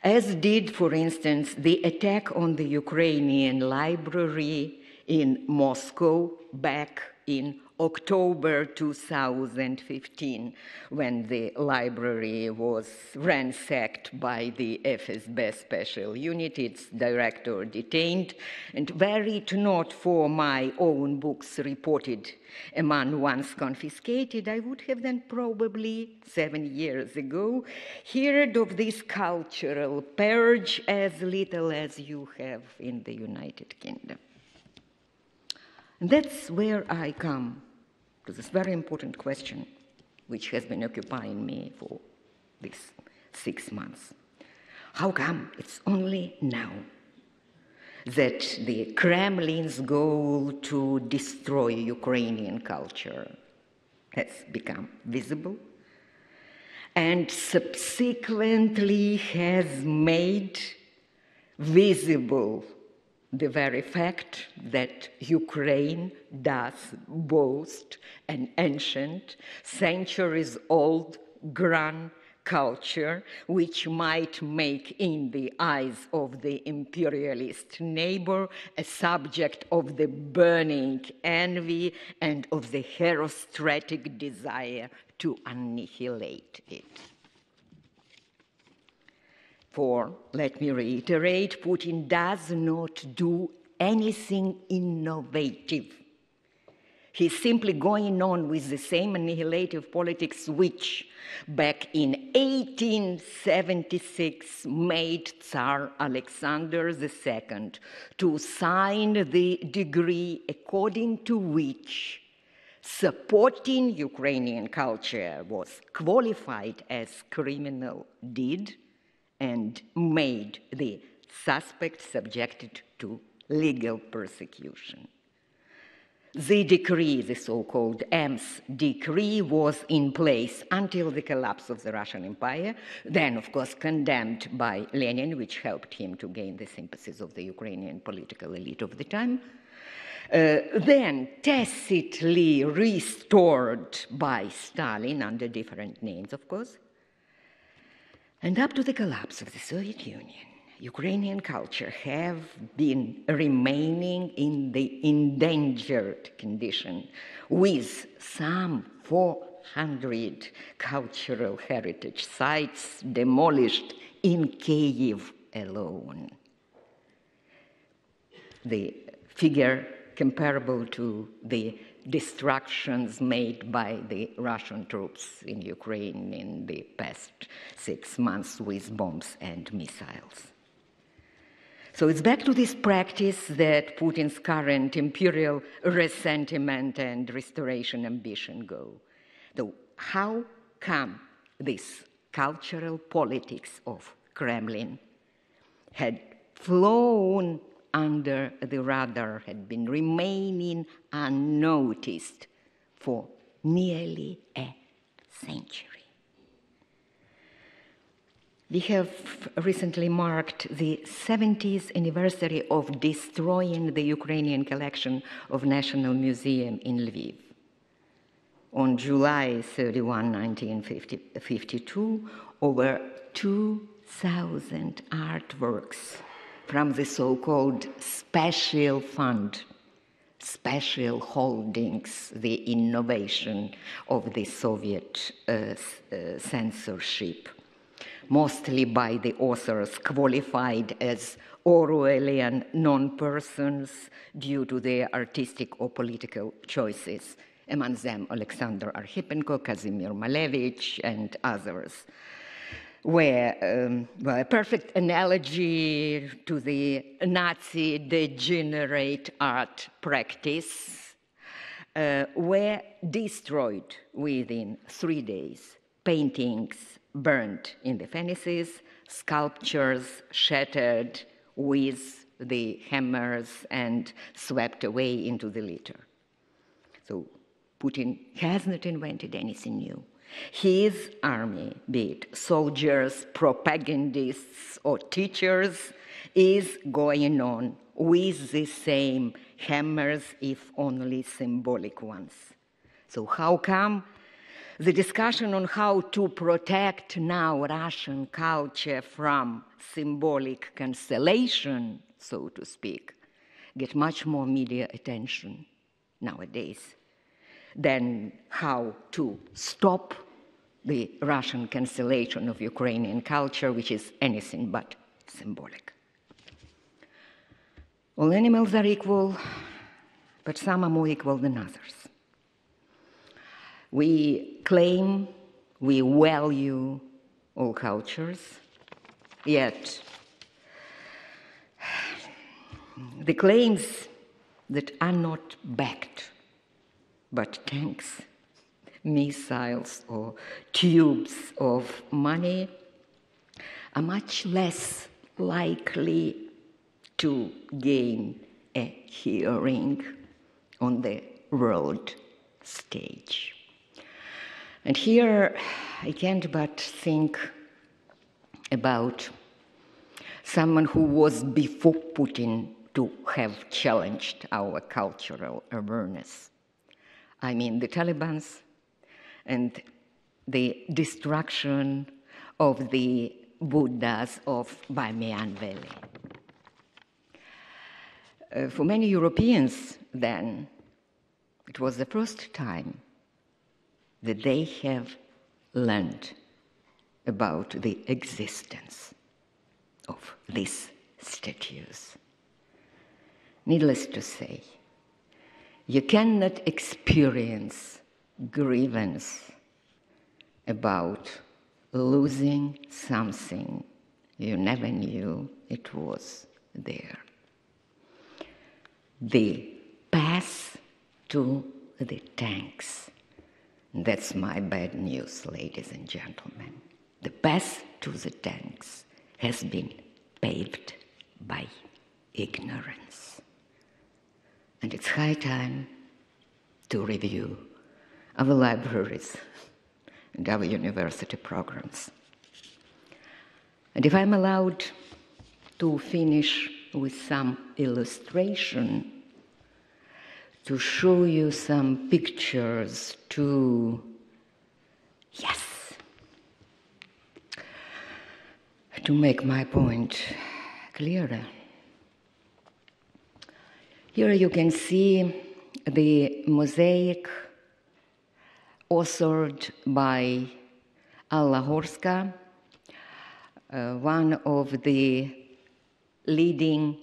as did, for instance, the attack on the Ukrainian library in Moscow back in October 2015, when the library was ransacked by the FSB special unit, its director detained, and were it not for my own books reported among ones confiscated, I would have then probably seven years ago heard of this cultural purge as little as you have in the United Kingdom. And that's where I come to this very important question, which has been occupying me for these six months. How come it's only now that the Kremlin's goal to destroy Ukrainian culture has become visible and subsequently has made visible the very fact that Ukraine does boast an ancient, centuries old grand culture, which might make, in the eyes of the imperialist neighbor, a subject of the burning envy and of the herostratic desire to annihilate it. For, let me reiterate, Putin does not do anything innovative. He's simply going on with the same annihilative politics which, back in 1876, made Tsar Alexander II to sign the decree according to which supporting Ukrainian culture was qualified as criminal deed and made the suspect subjected to legal persecution. The decree, the so called Ems decree, was in place until the collapse of the Russian Empire, then, of course, condemned by Lenin, which helped him to gain the sympathies of the Ukrainian political elite of the time. Uh, then tacitly restored by Stalin under different names, of course. And up to the collapse of the Soviet Union, Ukrainian culture have been remaining in the endangered condition with some 400 cultural heritage sites demolished in Kiev alone. The figure comparable to the destructions made by the Russian troops in Ukraine in the past six months with bombs and missiles. So it's back to this practice that Putin's current imperial resentment and restoration ambition go. So, how come this cultural politics of Kremlin had flown under the radar, had been remaining unnoticed for nearly a century? We have recently marked the 70th anniversary of destroying the Ukrainian collection of National Museum in Lviv. On July 31, 1952, over 2,000 artworks from the so called Special Fund, Special Holdings, the innovation of the Soviet uh, uh, censorship mostly by the authors qualified as Orwellian non persons due to their artistic or political choices, among them Alexander Archipenko, Kazimir Malevich, and others. Where um, well, a perfect analogy to the Nazi degenerate art practice uh, were destroyed within three days. Paintings, burned in the furnaces, sculptures shattered with the hammers and swept away into the litter. So Putin has not invented anything new. His army, be it soldiers, propagandists, or teachers, is going on with the same hammers, if only symbolic ones. So, how come the discussion on how to protect now Russian culture from symbolic cancellation, so to speak, get much more media attention nowadays than how to stop the Russian cancellation of Ukrainian culture, which is anything but symbolic. All animals are equal, but some are more equal than others. We claim we value all cultures, yet the claims that are not backed but tanks, missiles, or tubes of money are much less likely to gain a hearing on the world stage. And here I can't but think about someone who was before Putin to have challenged our cultural awareness. I mean, the Taliban's and the destruction of the Buddhas of Bamiyan Valley. Uh, for many Europeans, then, it was the first time that they have learned about the existence of these statues. Needless to say, you cannot experience grievance about losing something you never knew it was there. The path to the tanks. That's my bad news, ladies and gentlemen. The path to the tanks has been paved by ignorance. And it's high time to review our libraries and our university programs. And if I'm allowed to finish with some illustration to show you some pictures to, yes, to make my point clearer. Here you can see the mosaic authored by Alla Horska, uh, one of the leading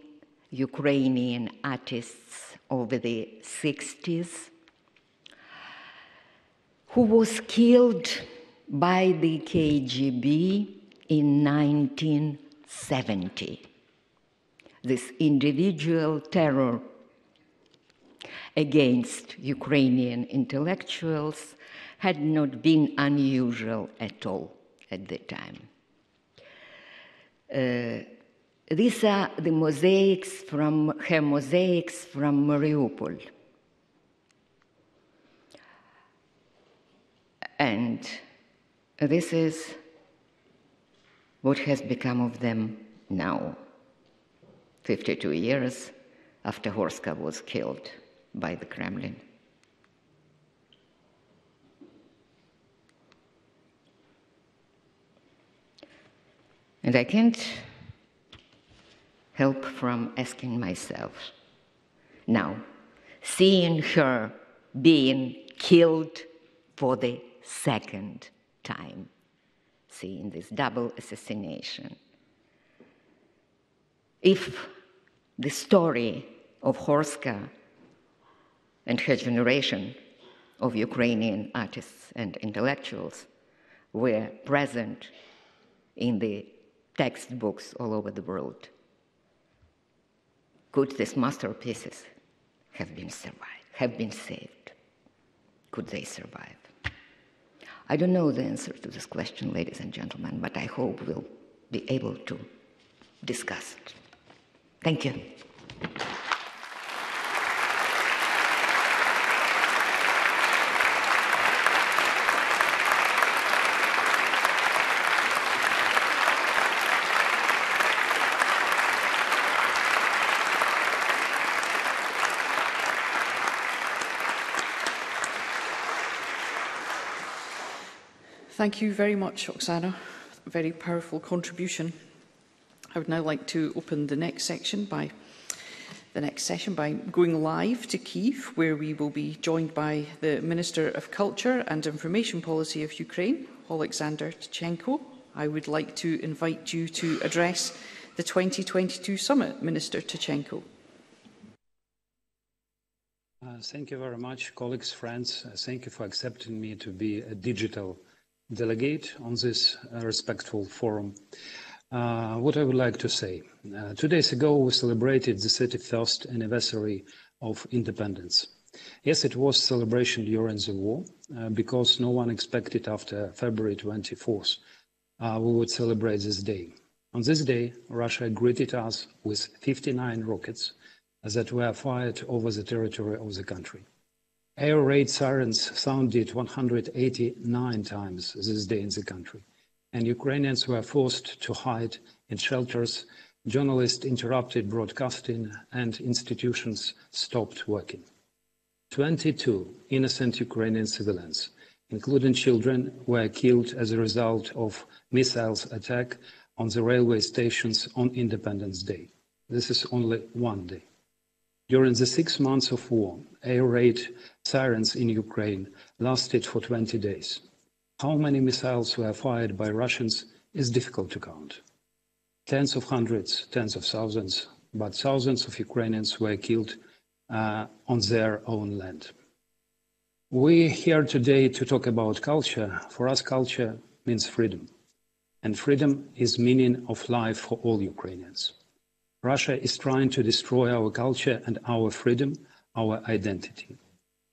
Ukrainian artists of the 60s, who was killed by the KGB in 1970. This individual terror against Ukrainian intellectuals had not been unusual at all at the time. Uh, these are the mosaics from her mosaics from Mariupol. And this is what has become of them now, 52 years after Horska was killed by the Kremlin. And I can't help from asking myself now, seeing her being killed for the second time, seeing this double assassination, if the story of Horska and her generation of Ukrainian artists and intellectuals were present in the textbooks all over the world. Could these masterpieces have been survived, have been saved? Could they survive? I don't know the answer to this question, ladies and gentlemen, but I hope we'll be able to discuss it. Thank you. Thank you very much, Oksana. Very powerful contribution. I would now like to open the next section by the next session by going live to Kiev, where we will be joined by the Minister of Culture and Information Policy of Ukraine, Alexander Tchenko. I would like to invite you to address the 2022 summit, Minister Tchenko. Uh, thank you very much, colleagues, friends. Uh, thank you for accepting me to be a digital delegate on this uh, respectful forum. Uh, what I would like to say. Uh, two days ago, we celebrated the 31st anniversary of independence. Yes, it was celebration during the war, uh, because no one expected after February 24th uh, we would celebrate this day. On this day, Russia greeted us with 59 rockets that were fired over the territory of the country. Air raid sirens sounded 189 times this day in the country, and Ukrainians were forced to hide in shelters, journalists interrupted broadcasting, and institutions stopped working. 22 innocent Ukrainian civilians, including children, were killed as a result of missiles attack on the railway stations on Independence Day. This is only one day. During the six months of war, air raid sirens in Ukraine lasted for 20 days. How many missiles were fired by Russians is difficult to count. tens of hundreds, tens of thousands, but thousands of Ukrainians were killed uh, on their own land. We're here today to talk about culture. For us, culture means freedom. And freedom is meaning of life for all Ukrainians. Russia is trying to destroy our culture and our freedom, our identity.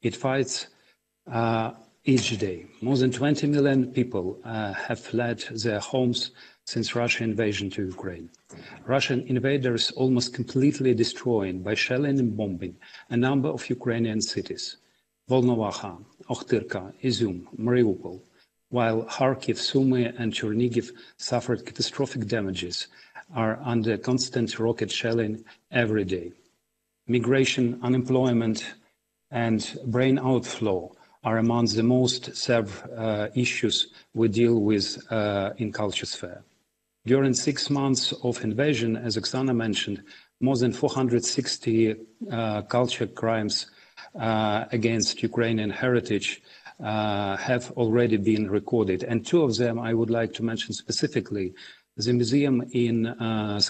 It fights uh, each day. More than 20 million people uh, have fled their homes since Russian invasion to Ukraine. Russian invaders almost completely destroying by shelling and bombing a number of Ukrainian cities. Volnovakha, Okhtyrka, Izum, Mariupol, while Kharkiv, Sumy and Chernigiv suffered catastrophic damages are under constant rocket shelling every day. Migration, unemployment, and brain outflow are among the most severe uh, issues we deal with uh, in culture sphere. During six months of invasion, as Oksana mentioned, more than 460 uh, culture crimes uh, against Ukrainian heritage uh, have already been recorded. And two of them I would like to mention specifically the museum in uh,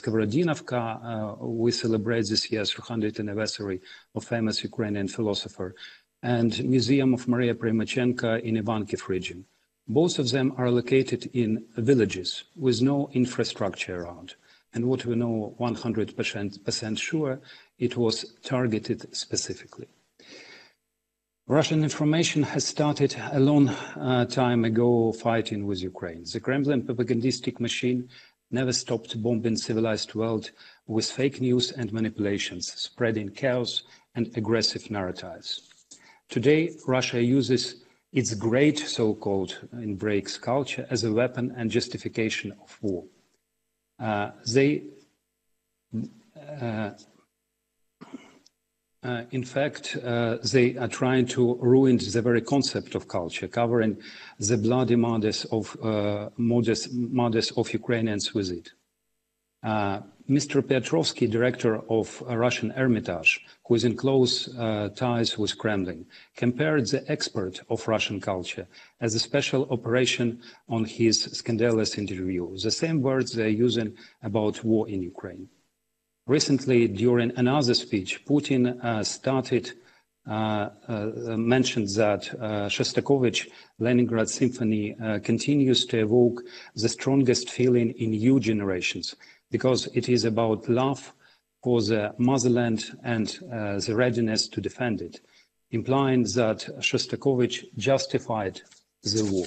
uh, we celebrate this year 300th anniversary of famous Ukrainian philosopher, and Museum of Maria Prymachenko in Ivankiv region. Both of them are located in villages with no infrastructure around. And what we know 100% sure, it was targeted specifically. Russian information has started a long uh, time ago fighting with Ukraine. The Kremlin propagandistic machine never stopped bombing civilized world with fake news and manipulations, spreading chaos and aggressive narratives. Today, Russia uses its great so-called in breaks culture as a weapon and justification of war. Uh, they uh, uh, in fact, uh, they are trying to ruin the very concept of culture, covering the bloody murders of, uh, murders, of Ukrainians with it. Uh, Mr. Piotrovsky, director of Russian Hermitage, who is in close uh, ties with Kremlin, compared the export of Russian culture as a special operation on his scandalous interview. The same words they're using about war in Ukraine. Recently, during another speech, Putin uh, started uh, uh, mentioned that uh, Shostakovich Leningrad Symphony uh, continues to evoke the strongest feeling in new generations because it is about love for the motherland and the readiness to defend it, implying that Shostakovich justified the war.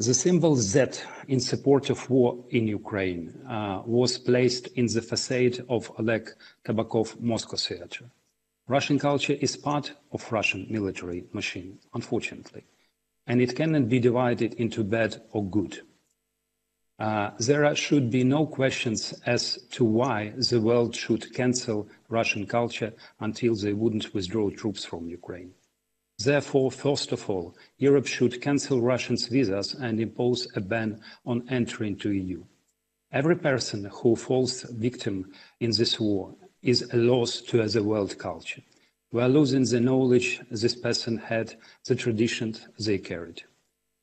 The symbol Z in support of war in Ukraine uh, was placed in the facade of Oleg Tabakov Moscow Theater. Russian culture is part of Russian military machine, unfortunately, and it cannot be divided into bad or good. Uh, there should be no questions as to why the world should cancel Russian culture until they wouldn't withdraw troops from Ukraine. Therefore, first of all, Europe should cancel Russians' visas and impose a ban on entry into EU. Every person who falls victim in this war is a loss to the world culture. We are losing the knowledge this person had, the traditions they carried.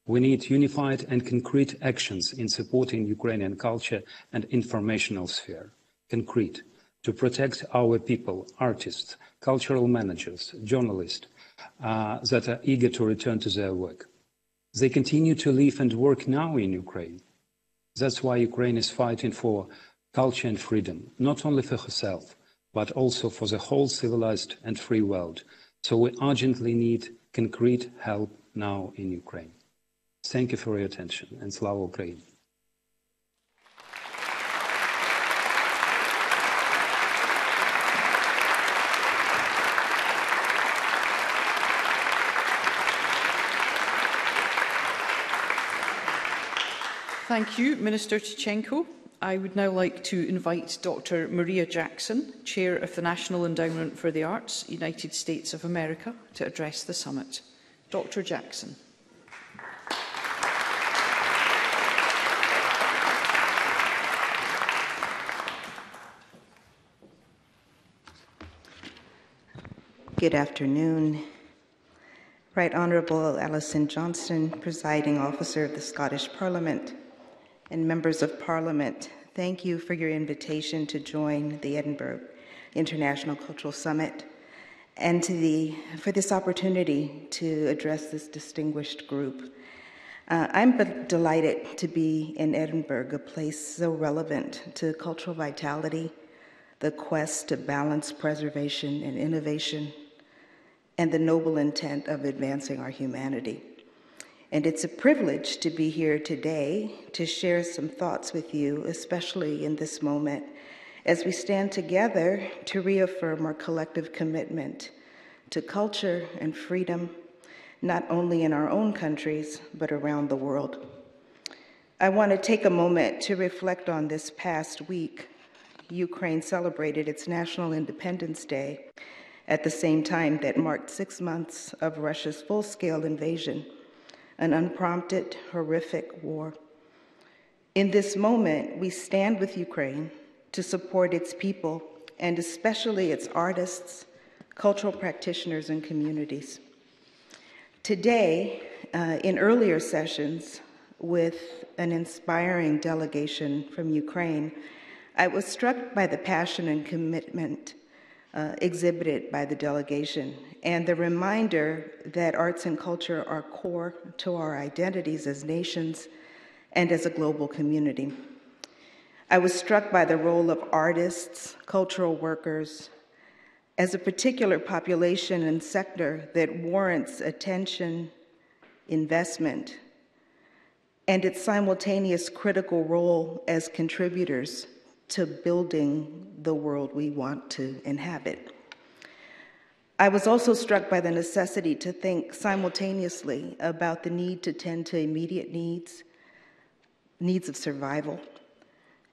We need unified and concrete actions in supporting Ukrainian culture and informational sphere. Concrete, to protect our people, artists, cultural managers, journalists, uh, that are eager to return to their work. They continue to live and work now in Ukraine. That's why Ukraine is fighting for culture and freedom, not only for herself, but also for the whole civilized and free world. So we urgently need concrete help now in Ukraine. Thank you for your attention and Slava Ukraine. Thank you, Minister Tkachenko. I would now like to invite Dr Maria Jackson, Chair of the National Endowment for the Arts, United States of America, to address the summit. Dr Jackson. Good afternoon. Right Honourable Alison Johnstone, Presiding Officer of the Scottish Parliament, and members of Parliament, thank you for your invitation to join the Edinburgh International Cultural Summit and to the, for this opportunity to address this distinguished group. Uh, I'm delighted to be in Edinburgh, a place so relevant to cultural vitality, the quest to balance preservation and innovation, and the noble intent of advancing our humanity. And it's a privilege to be here today to share some thoughts with you, especially in this moment, as we stand together to reaffirm our collective commitment to culture and freedom, not only in our own countries, but around the world. I want to take a moment to reflect on this past week. Ukraine celebrated its National Independence Day at the same time that marked six months of Russia's full scale invasion an unprompted, horrific war. In this moment, we stand with Ukraine to support its people and especially its artists, cultural practitioners, and communities. Today, uh, in earlier sessions with an inspiring delegation from Ukraine, I was struck by the passion and commitment uh, exhibited by the delegation and the reminder that arts and culture are core to our identities as nations and as a global community. I was struck by the role of artists, cultural workers, as a particular population and sector that warrants attention, investment, and its simultaneous critical role as contributors to building the world we want to inhabit. I was also struck by the necessity to think simultaneously about the need to tend to immediate needs, needs of survival,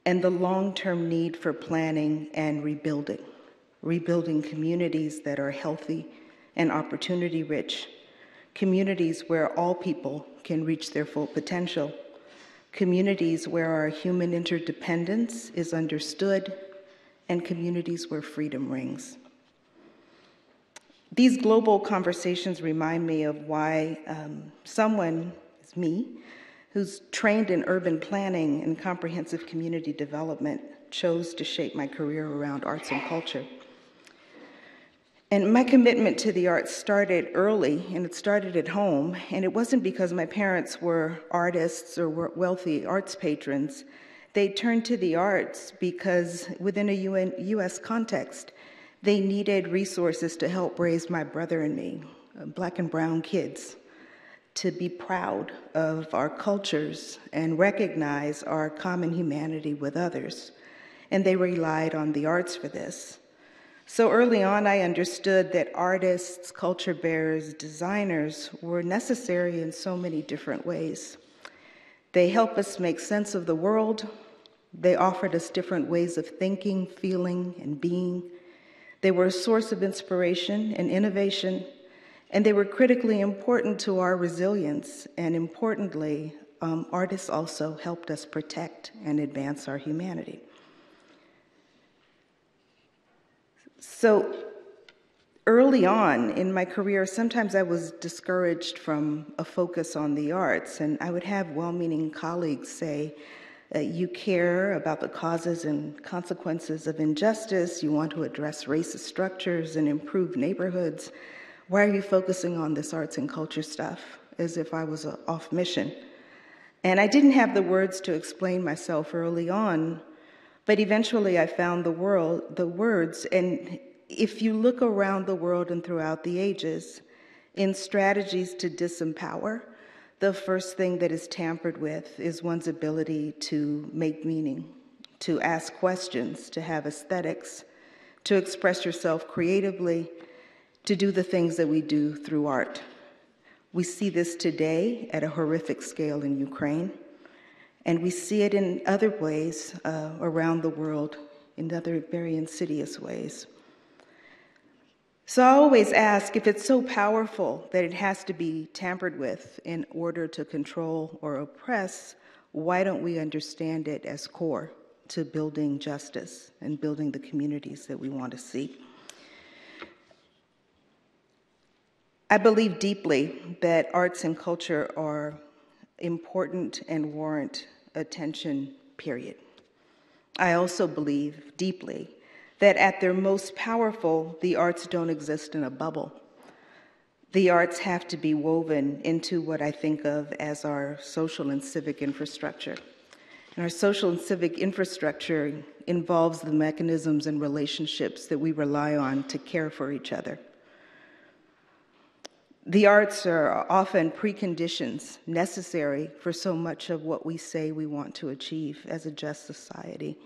and the long term need for planning and rebuilding, rebuilding communities that are healthy and opportunity rich, communities where all people can reach their full potential, communities where our human interdependence is understood, and communities where freedom rings. These global conversations remind me of why um, someone, is me, who's trained in urban planning and comprehensive community development, chose to shape my career around arts and culture. And my commitment to the arts started early, and it started at home. And it wasn't because my parents were artists or were wealthy arts patrons. They turned to the arts because within a UN, US context, they needed resources to help raise my brother and me, uh, black and brown kids, to be proud of our cultures and recognize our common humanity with others. And they relied on the arts for this. So early on, I understood that artists, culture bearers, designers were necessary in so many different ways. They help us make sense of the world. They offered us different ways of thinking, feeling, and being. They were a source of inspiration and innovation, and they were critically important to our resilience. And importantly, um, artists also helped us protect and advance our humanity. So, early on in my career, sometimes I was discouraged from a focus on the arts, and I would have well meaning colleagues say, uh, you care about the causes and consequences of injustice, you want to address racist structures and improve neighborhoods. Why are you focusing on this arts and culture stuff? As if I was uh, off mission. And I didn't have the words to explain myself early on, but eventually I found the world, the words, and if you look around the world and throughout the ages, in strategies to disempower, the first thing that is tampered with is one's ability to make meaning, to ask questions, to have aesthetics, to express yourself creatively, to do the things that we do through art. We see this today at a horrific scale in Ukraine, and we see it in other ways uh, around the world, in other very insidious ways. So I always ask if it's so powerful that it has to be tampered with in order to control or oppress, why don't we understand it as core to building justice and building the communities that we want to see? I believe deeply that arts and culture are important and warrant attention, period. I also believe deeply that at their most powerful, the arts don't exist in a bubble. The arts have to be woven into what I think of as our social and civic infrastructure. And our social and civic infrastructure involves the mechanisms and relationships that we rely on to care for each other. The arts are often preconditions necessary for so much of what we say we want to achieve as a just society.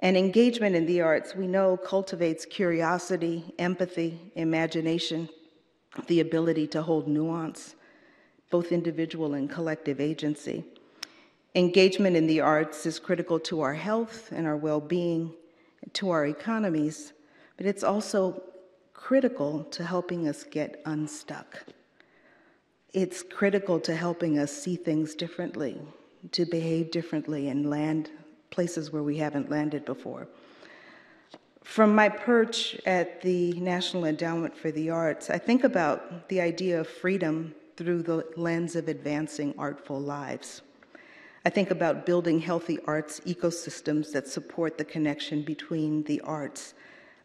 And engagement in the arts, we know, cultivates curiosity, empathy, imagination, the ability to hold nuance, both individual and collective agency. Engagement in the arts is critical to our health and our well being, to our economies, but it's also critical to helping us get unstuck. It's critical to helping us see things differently, to behave differently, and land places where we haven't landed before. From my perch at the National Endowment for the Arts, I think about the idea of freedom through the lens of advancing artful lives. I think about building healthy arts ecosystems that support the connection between the arts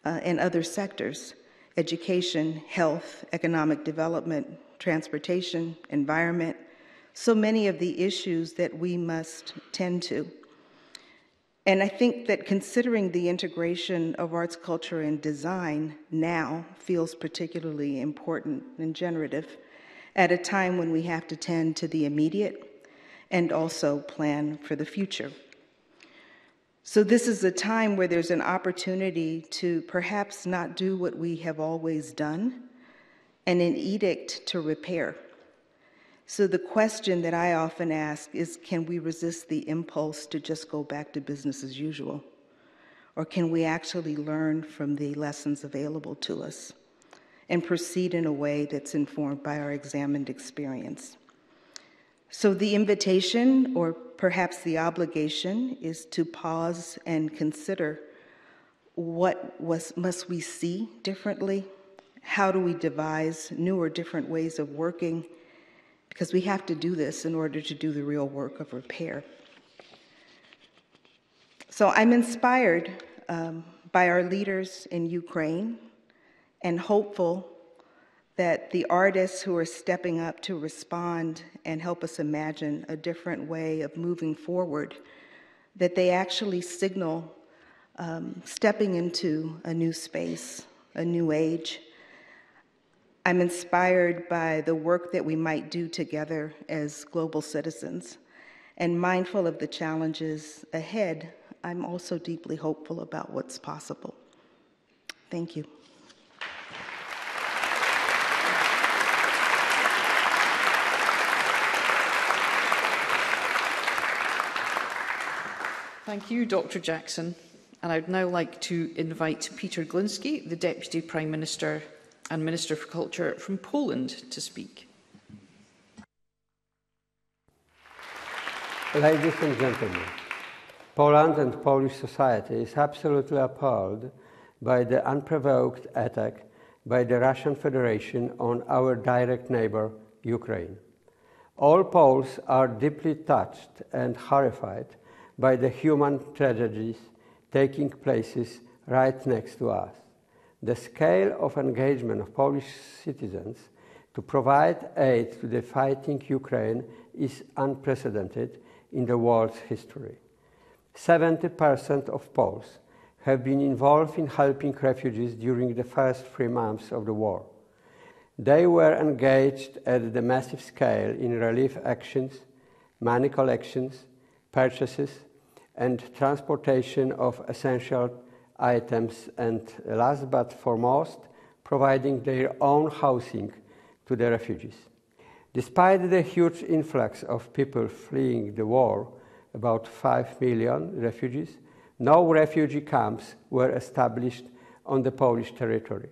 uh, and other sectors education, health, economic development, transportation, environment, so many of the issues that we must tend to. And I think that considering the integration of arts, culture, and design now feels particularly important and generative at a time when we have to tend to the immediate and also plan for the future. So, this is a time where there's an opportunity to perhaps not do what we have always done and an edict to repair. So, the question that I often ask is can we resist the impulse to just go back to business as usual? Or can we actually learn from the lessons available to us and proceed in a way that's informed by our examined experience? So, the invitation, or perhaps the obligation, is to pause and consider what was, must we see differently? How do we devise new or different ways of working? Because we have to do this in order to do the real work of repair. So, I'm inspired um, by our leaders in Ukraine and hopeful that the artists who are stepping up to respond and help us imagine a different way of moving forward, that they actually signal um, stepping into a new space, a new age. I'm inspired by the work that we might do together as global citizens. And mindful of the challenges ahead, I'm also deeply hopeful about what's possible. Thank you. Thank you, Dr Jackson. And I'd now like to invite Peter Glinski, the Deputy Prime Minister and Minister for Culture from Poland, to speak. Ladies and gentlemen, Poland and Polish society is absolutely appalled by the unprovoked attack by the Russian Federation on our direct neighbor, Ukraine. All Poles are deeply touched and horrified by the human tragedies taking places right next to us. The scale of engagement of Polish citizens to provide aid to the fighting Ukraine is unprecedented in the world's history. 70% of Poles have been involved in helping refugees during the first three months of the war. They were engaged at the massive scale in relief actions, money collections, purchases, and transportation of essential items, and last but foremost, providing their own housing to the refugees. Despite the huge influx of people fleeing the war, about 5 million refugees, no refugee camps were established on the Polish territory.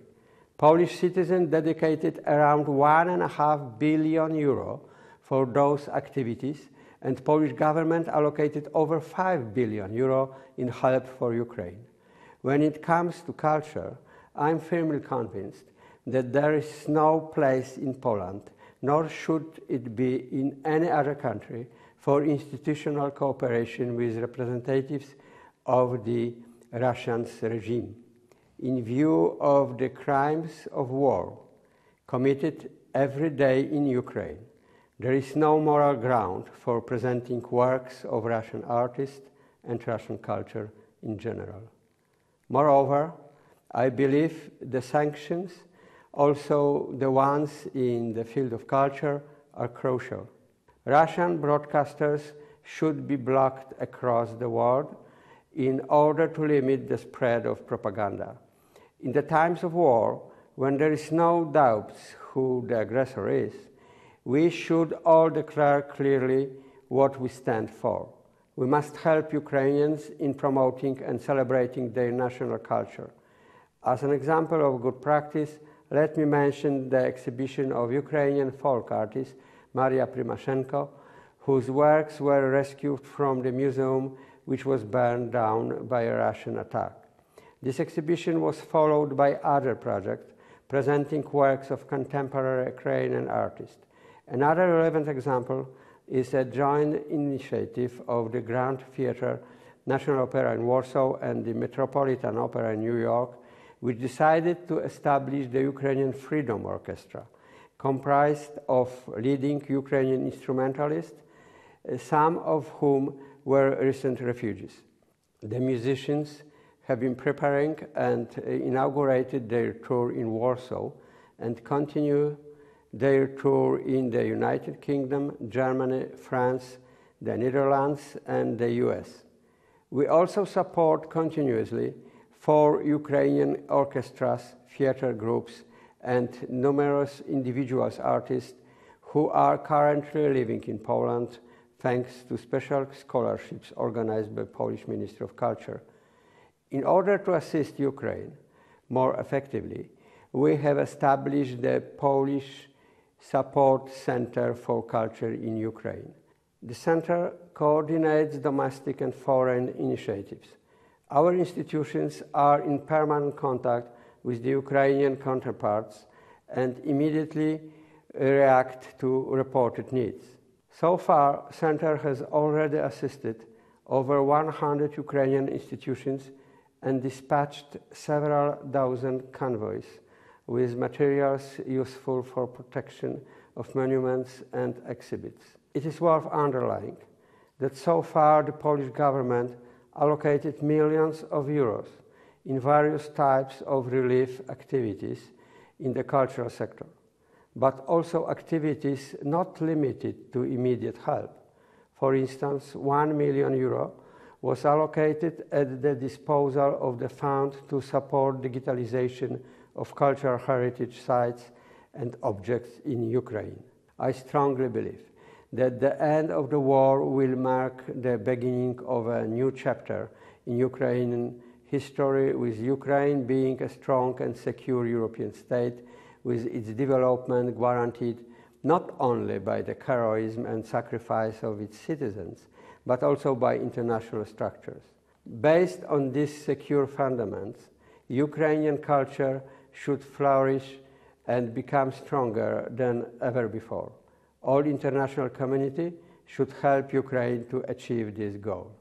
Polish citizens dedicated around 1.5 billion euro for those activities and Polish government allocated over 5 billion euro in help for Ukraine. When it comes to culture, I'm firmly convinced that there is no place in Poland, nor should it be in any other country, for institutional cooperation with representatives of the Russian regime in view of the crimes of war committed every day in Ukraine. There is no moral ground for presenting works of Russian artists and Russian culture in general. Moreover, I believe the sanctions, also the ones in the field of culture, are crucial. Russian broadcasters should be blocked across the world in order to limit the spread of propaganda. In the times of war, when there is no doubt who the aggressor is, we should all declare clearly what we stand for. We must help Ukrainians in promoting and celebrating their national culture. As an example of good practice, let me mention the exhibition of Ukrainian folk artist Maria Prymachenko, whose works were rescued from the museum which was burned down by a Russian attack. This exhibition was followed by other projects presenting works of contemporary Ukrainian artists. Another relevant example is a joint initiative of the Grand Theatre, National Opera in Warsaw, and the Metropolitan Opera in New York, which decided to establish the Ukrainian Freedom Orchestra, comprised of leading Ukrainian instrumentalists, some of whom were recent refugees. The musicians have been preparing and uh, inaugurated their tour in Warsaw and continue their tour in the United Kingdom, Germany, France, the Netherlands, and the US. We also support continuously four Ukrainian orchestras, theater groups, and numerous individuals artists who are currently living in Poland thanks to special scholarships organized by Polish Ministry of Culture. In order to assist Ukraine more effectively, we have established the Polish Support Center for Culture in Ukraine. The center coordinates domestic and foreign initiatives. Our institutions are in permanent contact with the Ukrainian counterparts and immediately uh, react to reported needs. So far, Center has already assisted over 100 Ukrainian institutions and dispatched several dozen convoys with materials useful for protection of monuments and exhibits. It is worth underlining that so far the Polish government allocated millions of euros in various types of relief activities in the cultural sector, but also activities not limited to immediate help. For instance, 1 million euro was allocated at the disposal of the fund to support digitalization of cultural heritage sites and objects in Ukraine. I strongly believe that the end of the war will mark the beginning of a new chapter in Ukrainian history, with Ukraine being a strong and secure European state, with its development guaranteed not only by the heroism and sacrifice of its citizens, but also by international structures. Based on these secure fundamentals, Ukrainian culture should flourish and become stronger than ever before. All international community should help Ukraine to achieve this goal.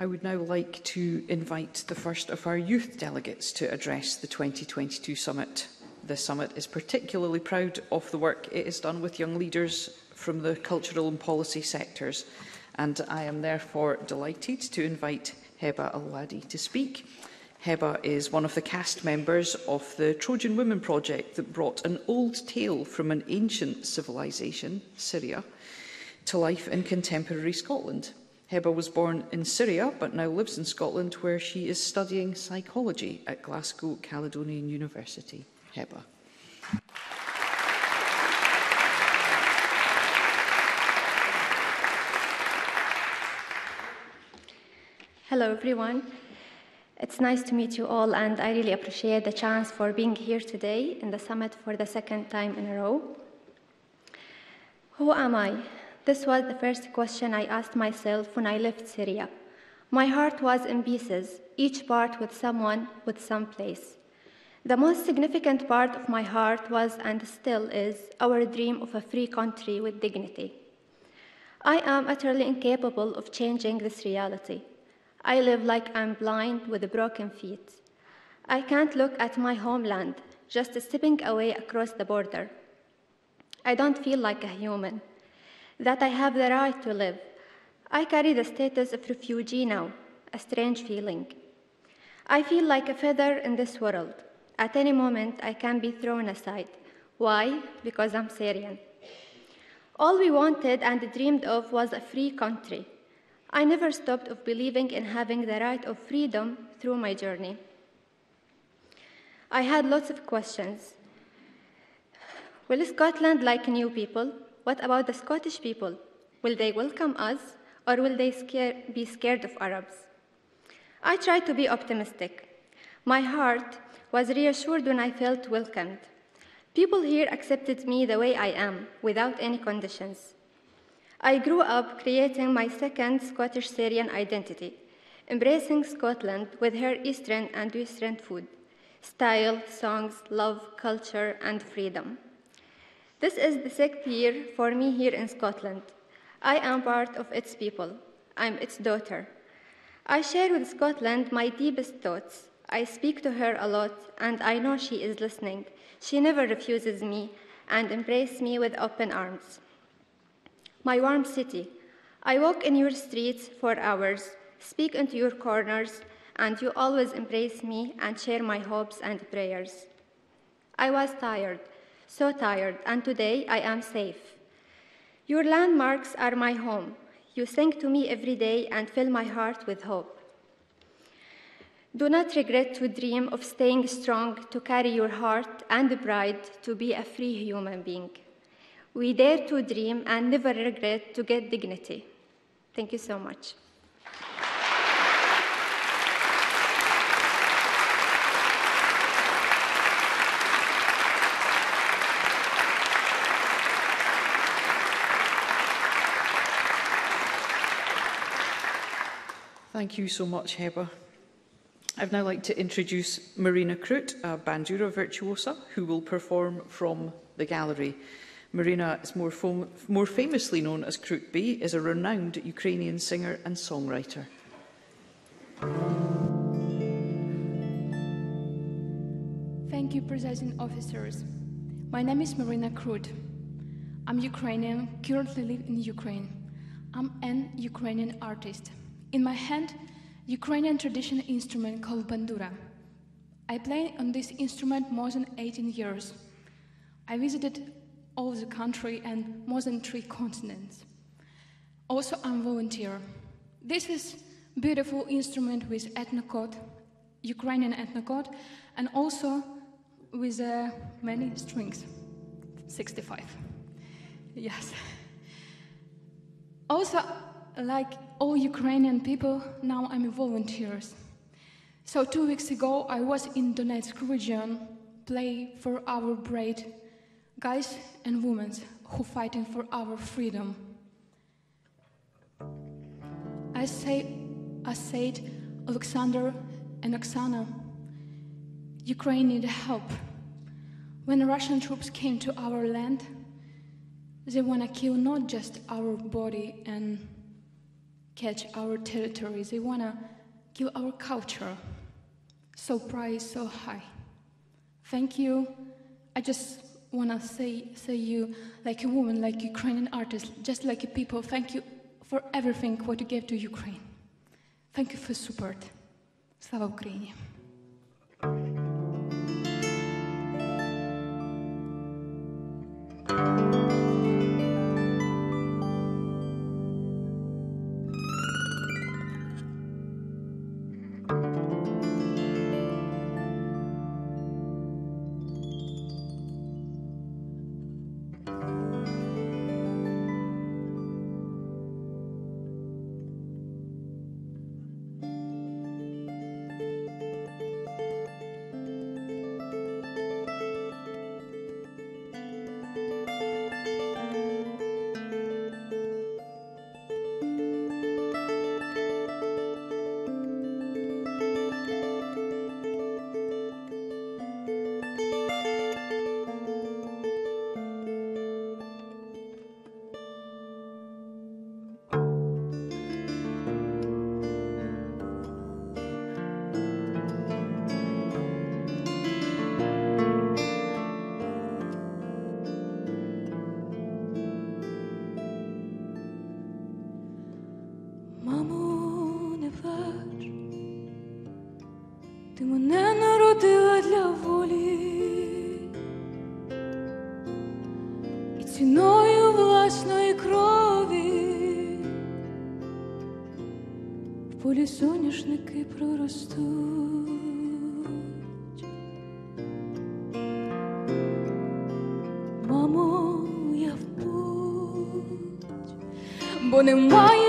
I would now like to invite the first of our youth delegates to address the 2022 summit. this summit is particularly proud of the work it has done with young leaders from the cultural and policy sectors. And I am therefore delighted to invite Heba Alwadi to speak. Heba is one of the cast members of the Trojan Women Project that brought an old tale from an ancient civilization, Syria, to life in contemporary Scotland. Heba was born in Syria but now lives in Scotland where she is studying psychology at Glasgow Caledonian University. Hello everyone. It's nice to meet you all and I really appreciate the chance for being here today in the summit for the second time in a row. Who am I? This was the first question I asked myself when I left Syria. My heart was in pieces, each part with someone with some place. The most significant part of my heart was and still is our dream of a free country with dignity. I am utterly incapable of changing this reality. I live like I'm blind with broken feet. I can't look at my homeland, just stepping away across the border. I don't feel like a human, that I have the right to live. I carry the status of refugee now, a strange feeling. I feel like a feather in this world. At any moment, I can be thrown aside. Why? Because I'm Syrian. All we wanted and dreamed of was a free country. I never stopped of believing in having the right of freedom through my journey. I had lots of questions. Will Scotland like new people? What about the Scottish people? Will they welcome us or will they scare, be scared of Arabs? I tried to be optimistic. My heart was reassured when I felt welcomed. People here accepted me the way I am, without any conditions. I grew up creating my second Scottish Syrian identity, embracing Scotland with her Eastern and Western food, style, songs, love, culture, and freedom. This is the sixth year for me here in Scotland. I am part of its people. I'm its daughter. I share with Scotland my deepest thoughts. I speak to her a lot, and I know she is listening. She never refuses me and embraces me with open arms. My warm city, I walk in your streets for hours, speak into your corners, and you always embrace me and share my hopes and prayers. I was tired, so tired, and today I am safe. Your landmarks are my home. You sing to me every day and fill my heart with hope. Do not regret to dream of staying strong, to carry your heart and the pride, to be a free human being. We dare to dream and never regret to get dignity. Thank you so much. Thank you so much, Heba. I'd now like to introduce Marina Krut, a Bandura virtuosa, who will perform from the gallery. Marina is more, more famously known as Krut B, is a renowned Ukrainian singer and songwriter. Thank you, presiding officers. My name is Marina Krut. I'm Ukrainian, currently live in Ukraine. I'm an Ukrainian artist. In my hand, Ukrainian traditional instrument called bandura. I play on this instrument more than 18 years. I visited all the country and more than three continents. Also, I'm volunteer. This is beautiful instrument with ethnocode, Ukrainian ethnocode, and also with uh, many strings, 65. Yes. Also, like all Ukrainian people, now I'm a volunteer. So two weeks ago, I was in Donetsk region, play for our brave guys and women who fighting for our freedom. I say, I said, Alexander and Oksana, Ukraine need help. When Russian troops came to our land, they want to kill not just our body and catch our territories. They want to kill our culture. So price so high. Thank you. I just want to say, say you like a woman, like Ukrainian artist, just like a people. Thank you for everything what you gave to Ukraine. Thank you for support. Слава Україні! соняшники проростуть. Мамо, я в путь, бо немає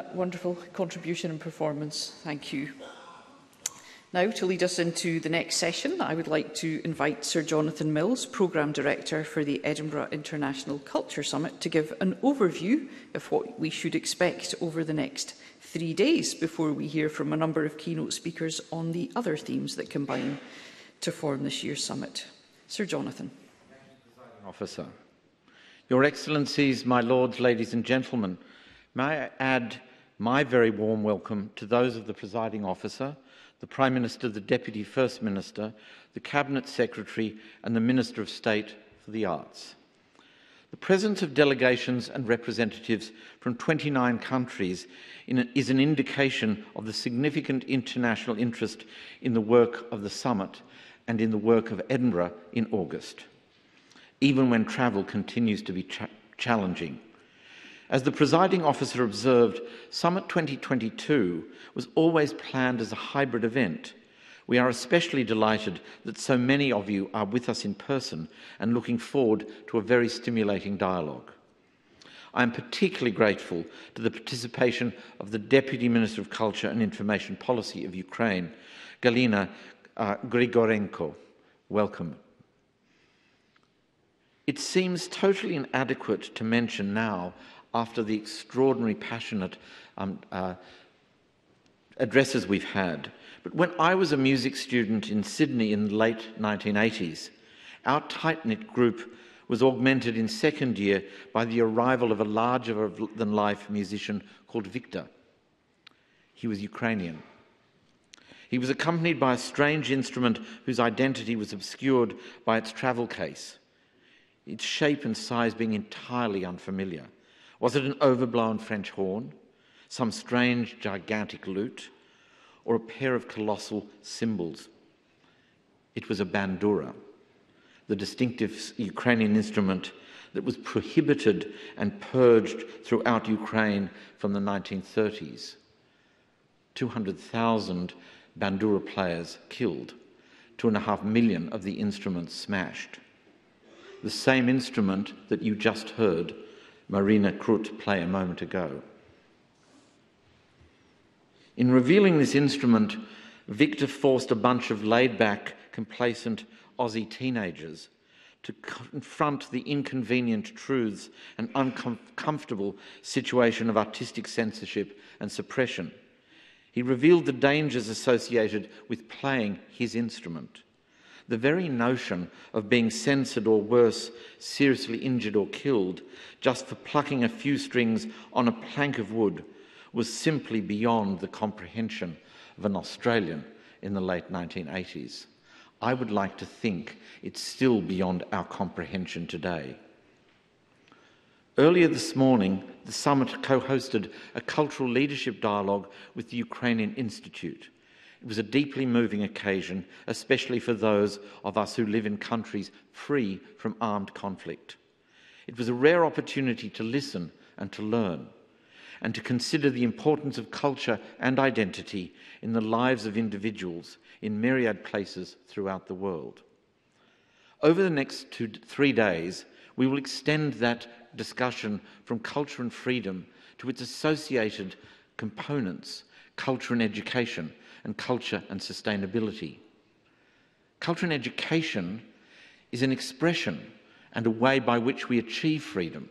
that wonderful contribution and performance. Thank you. Now, to lead us into the next session, I would like to invite Sir Jonathan Mills, Programme Director for the Edinburgh International Culture Summit, to give an overview of what we should expect over the next three days before we hear from a number of keynote speakers on the other themes that combine to form this year's summit. Sir Jonathan. Officer. Your Excellencies, my Lords, ladies and gentlemen, may I add my very warm welcome to those of the presiding officer, the Prime Minister, the Deputy First Minister, the Cabinet Secretary and the Minister of State for the Arts. The presence of delegations and representatives from 29 countries is an indication of the significant international interest in the work of the summit and in the work of Edinburgh in August, even when travel continues to be cha- challenging. As the presiding officer observed, Summit 2022 was always planned as a hybrid event. We are especially delighted that so many of you are with us in person and looking forward to a very stimulating dialogue. I am particularly grateful to the participation of the Deputy Minister of Culture and Information Policy of Ukraine, Galina uh, Grigorenko. Welcome. It seems totally inadequate to mention now, after the extraordinary, passionate um, uh, addresses we've had. But when I was a music student in Sydney in the late 1980s, our tight knit group was augmented in second year by the arrival of a larger than life musician called Victor. He was Ukrainian. He was accompanied by a strange instrument whose identity was obscured by its travel case, its shape and size being entirely unfamiliar. Was it an overblown French horn, some strange gigantic lute, or a pair of colossal cymbals? It was a bandura the distinctive Ukrainian instrument that was prohibited and purged throughout Ukraine from the 1930s. 200,000 bandura players killed, two and a half million of the instruments smashed. The same instrument that you just heard Marina Krut play a moment ago. In revealing this instrument, Victor forced a bunch of laid back, complacent Aussie teenagers to confront the inconvenient truths and uncomfortable situation of artistic censorship and suppression. He revealed the dangers associated with playing his instrument. The very notion of being censored or worse, seriously injured or killed just for plucking a few strings on a plank of wood was simply beyond the comprehension of an Australian in the late 1980s. I would like to think it's still beyond our comprehension today. Earlier this morning, the summit co hosted a cultural leadership dialogue with the Ukrainian Institute. It was a deeply moving occasion, especially for those of us who live in countries free from armed conflict. It was a rare opportunity to listen and to learn and to consider the importance of culture and identity in the lives of individuals in myriad places throughout the world. Over the next two, three days, we will extend that discussion from culture and freedom to its associated components culture and education, and culture and sustainability. Culture and education is an expression and a way by which we achieve freedom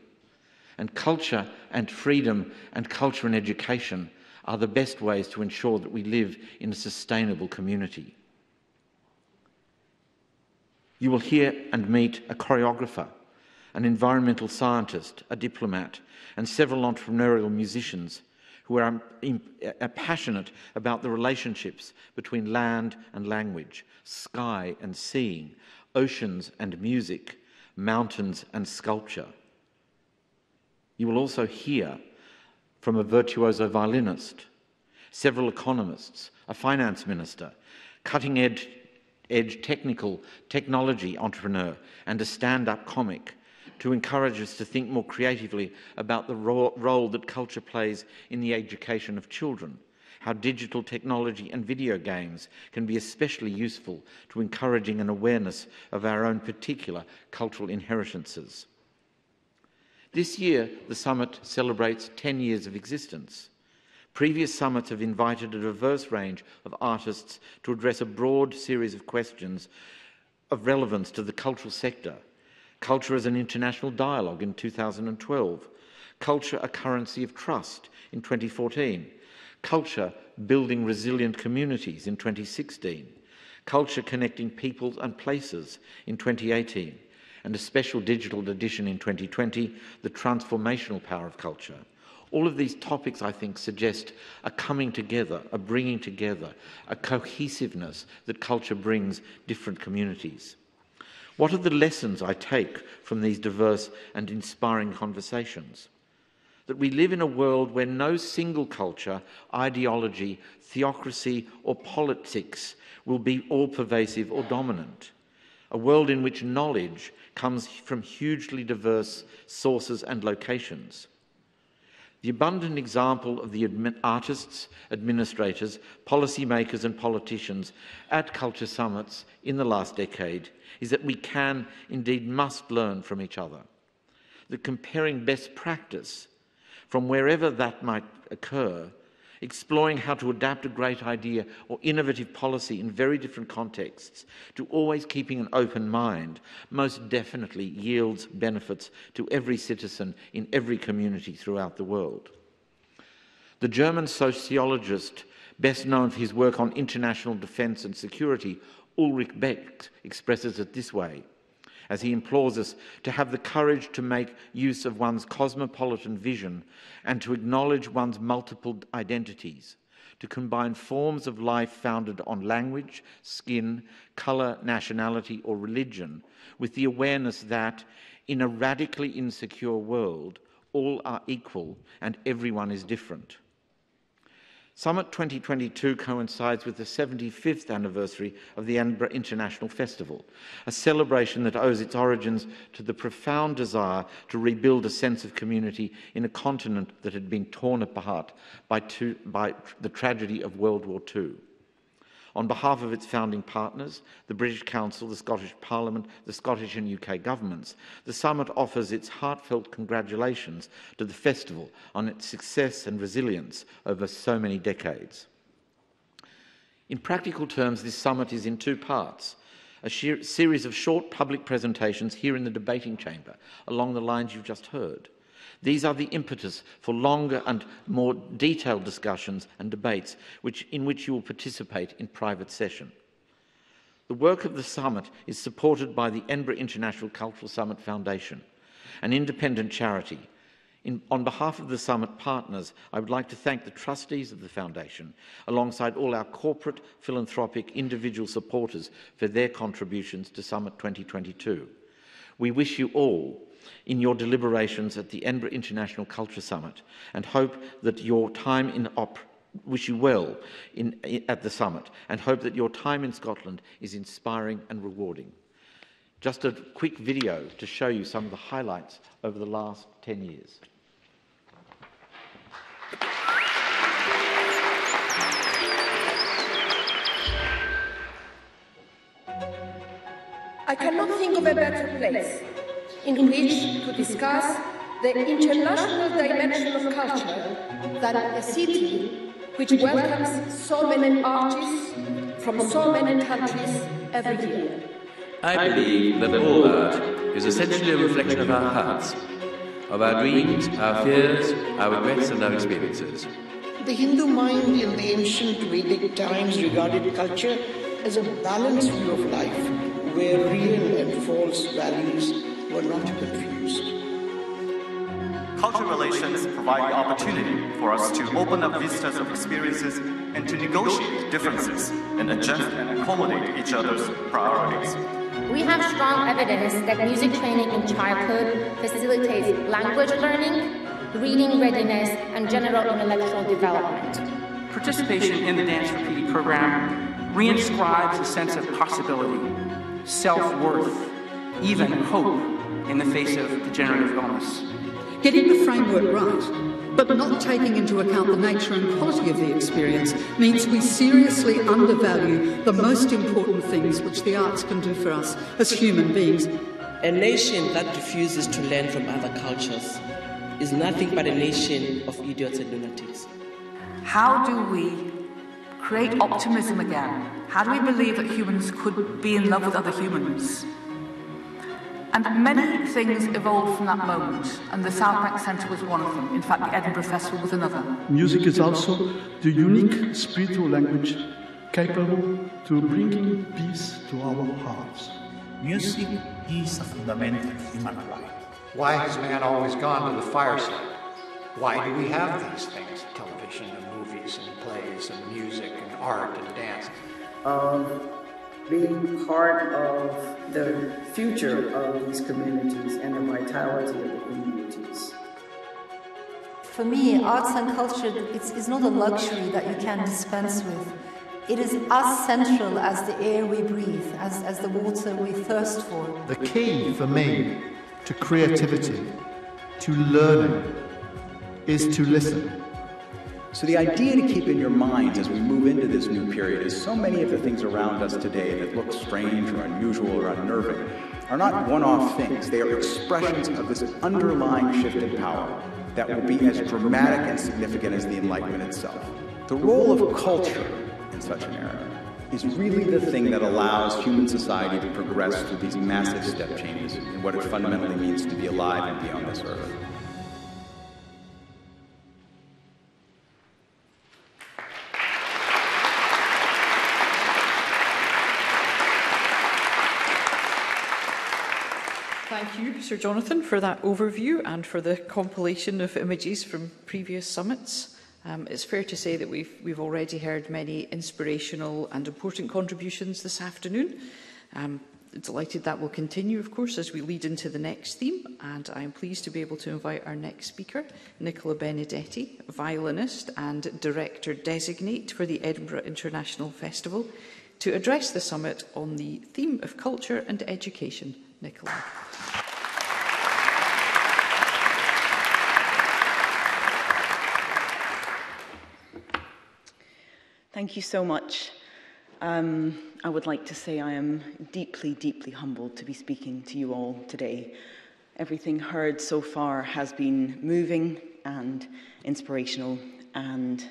and culture and freedom and culture and education are the best ways to ensure that we live in a sustainable community. You will hear and meet a choreographer, an environmental scientist, a diplomat, and several entrepreneurial musicians who are, are, passionate about the relationships between land and language, sky and seeing, oceans and music, mountains and sculpture. You will also hear from a virtuoso violinist, several economists, a finance minister, cutting edge, edge technical technology entrepreneur, and a stand up comic to encourage us to think more creatively about the ro role that culture plays in the education of children, how digital technology and video games can be especially useful to encouraging an awareness of our own particular cultural inheritances. This year, the summit celebrates 10 years of existence. Previous summits have invited a diverse range of artists to address a broad series of questions of relevance to the cultural sector. Culture as an international dialogue in 2012, Culture a Currency of Trust in 2014, Culture Building Resilient Communities in 2016, Culture Connecting Peoples and Places in 2018, and a special digital edition in 2020, The Transformational Power of Culture. All of these topics, I think, suggest a coming together, a bringing together, a cohesiveness that culture brings different communities. What are the lessons I take from these diverse and inspiring conversations? That we live in a world where no single culture, ideology, theocracy, or politics will be all pervasive or dominant. A world in which knowledge comes from hugely diverse sources and locations The abundant example of the admi artists, administrators, policymakers, and politicians at culture summits in the last decade is that we can, indeed must, learn from each other. That comparing best practice from wherever that might occur exploring how to adapt a great idea or innovative policy in very different contexts, to always keeping an open mind, most definitely yields benefits to every citizen in every community throughout the world. The German sociologist Best known for his work on international defence and security, Ulrich Beck expresses it this way as he implores us to have the courage to make use of one's cosmopolitan vision and to acknowledge one's multiple identities, to combine forms of life founded on language, skin, colour, nationality, or religion with the awareness that, in a radically insecure world, all are equal and everyone is different. Summit 2022 coincides with the 75th anniversary of the Edinburgh International Festival, a celebration that owes its origins to the profound desire to rebuild a sense of community in a continent that had been torn apart by, two, by the tragedy of World War II. On behalf of its founding partners, the British Council, the Scottish Parliament, the Scottish and UK governments, the summit offers its heartfelt congratulations to the festival on its success and resilience over so many decades. In practical terms, this summit is in two parts. A series of short public presentations here in the debating chamber, along the lines you've just heard. These are the impetus for longer and more detailed discussions and debates which, in which you will participate in private session. The work of the summit is supported by the Edinburgh International Cultural Summit Foundation, an independent charity. In, on behalf of the summit partners, I would like to thank the trustees of the foundation, alongside all our corporate, philanthropic, individual supporters for their contributions to Summit 2022. We wish you all in your deliberations at the Edinburgh International Culture Summit and hope that your time in op wish you well in, in, at the summit and hope that your time in Scotland is inspiring and rewarding. Just a quick video to show you some of the highlights over the last 10 years. I cannot think of a better place in which to discuss the international dimension of culture than a city which welcomes so many artists from so many countries every year. I believe that all art is essentially a reflection of our hearts, of our dreams, our fears, our regrets, and our experiences. The Hindu mind in the ancient Vedic times regarded culture as a balanced view of life, where real and false values were not confused. Cultural relations provide the opportunity for us to open up vistas of experiences and to negotiate differences and adjust and accommodate each other's priorities. We have strong evidence that music training in childhood facilitates language learning, reading readiness, and general intellectual development. Participation in the Dance for PD program reinscribes a sense of possibility, self worth, even hope in the face of degenerative illness. Getting the framework right, but not taking into account the nature and quality of the experience, means we seriously undervalue the most important things which the arts can do for us as human beings. A nation that refuses to learn from other cultures is nothing but a nation of idiots and lunatics. How do we create optimism again? How do we believe that humans could be in love with other humans? And many things evolved from that moment, and the South Bank Centre was one of them. In fact, the Edinburgh Festival was another. Music is also the unique spiritual language capable to bringing peace to our hearts. Music is a fundamental human right. Why has man always gone to the fireside? Why do we have these things? Television and movies and plays and music and art and dance. Um, being part of the future of these communities and the vitality of the communities. For me, arts and culture it's, it's not a luxury that you can dispense with. It is as central as the air we breathe, as, as the water we thirst for. The key for me to creativity, to learning, is to listen. So, the idea to keep in your minds as we move into this new period is so many of the things around us today that look strange or unusual or unnerving are not one off things. They are expressions of this underlying shift in power that will be as dramatic and significant as the Enlightenment itself. The role of culture in such an era is really the thing that allows human society to progress through these massive step changes in what it fundamentally means to be alive and be on this earth. Thank you, Sir Jonathan, for that overview and for the compilation of images from previous summits. Um, it's fair to say that we've, we've already heard many inspirational and important contributions this afternoon. Um, delighted that will continue, of course, as we lead into the next theme. And I am pleased to be able to invite our next speaker, Nicola Benedetti, violinist and director designate for the Edinburgh International Festival, to address the summit on the theme of culture and education. Nicola. Thank you so much. Um, I would like to say I am deeply, deeply humbled to be speaking to you all today. Everything heard so far has been moving and inspirational and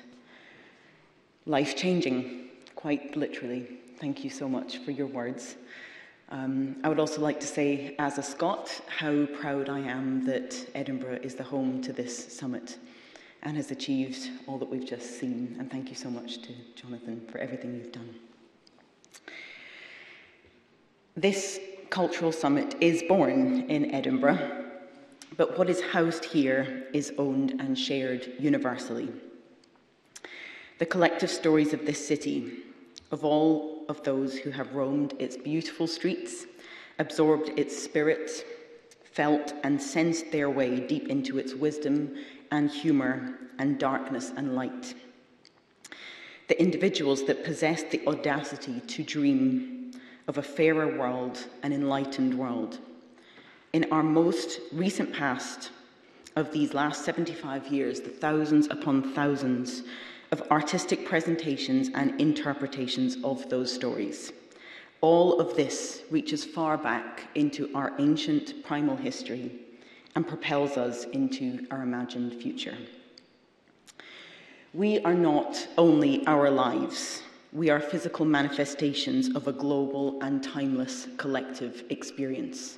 life changing, quite literally. Thank you so much for your words. Um, I would also like to say, as a Scot, how proud I am that Edinburgh is the home to this summit and has achieved all that we've just seen. And thank you so much to Jonathan for everything you've done. This cultural summit is born in Edinburgh, but what is housed here is owned and shared universally. The collective stories of this city, of all of those who have roamed its beautiful streets, absorbed its spirit, felt and sensed their way deep into its wisdom and humour and darkness and light. The individuals that possessed the audacity to dream of a fairer world, an enlightened world. In our most recent past of these last 75 years, the thousands upon thousands of artistic presentations and interpretations of those stories. All of this reaches far back into our ancient primal history and propels us into our imagined future. We are not only our lives, we are physical manifestations of a global and timeless collective experience.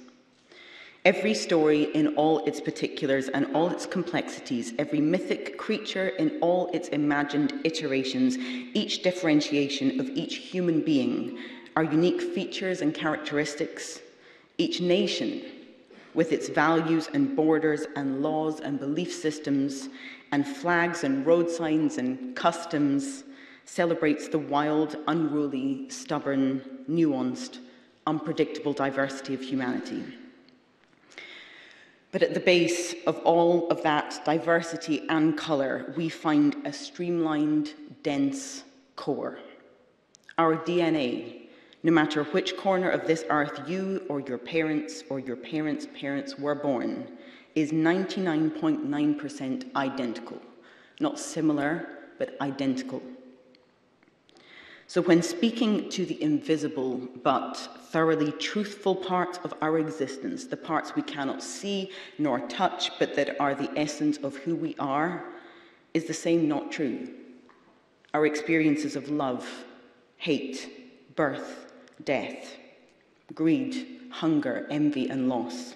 Every story in all its particulars and all its complexities, every mythic creature in all its imagined iterations, each differentiation of each human being, our unique features and characteristics. Each nation, with its values and borders and laws and belief systems and flags and road signs and customs, celebrates the wild, unruly, stubborn, nuanced, unpredictable diversity of humanity. But at the base of all of that diversity and colour, we find a streamlined, dense core. Our DNA, no matter which corner of this earth you or your parents or your parents' parents were born, is 99.9% identical. Not similar, but identical. So, when speaking to the invisible but thoroughly truthful parts of our existence, the parts we cannot see nor touch, but that are the essence of who we are, is the same not true? Our experiences of love, hate, birth, death, greed, hunger, envy, and loss.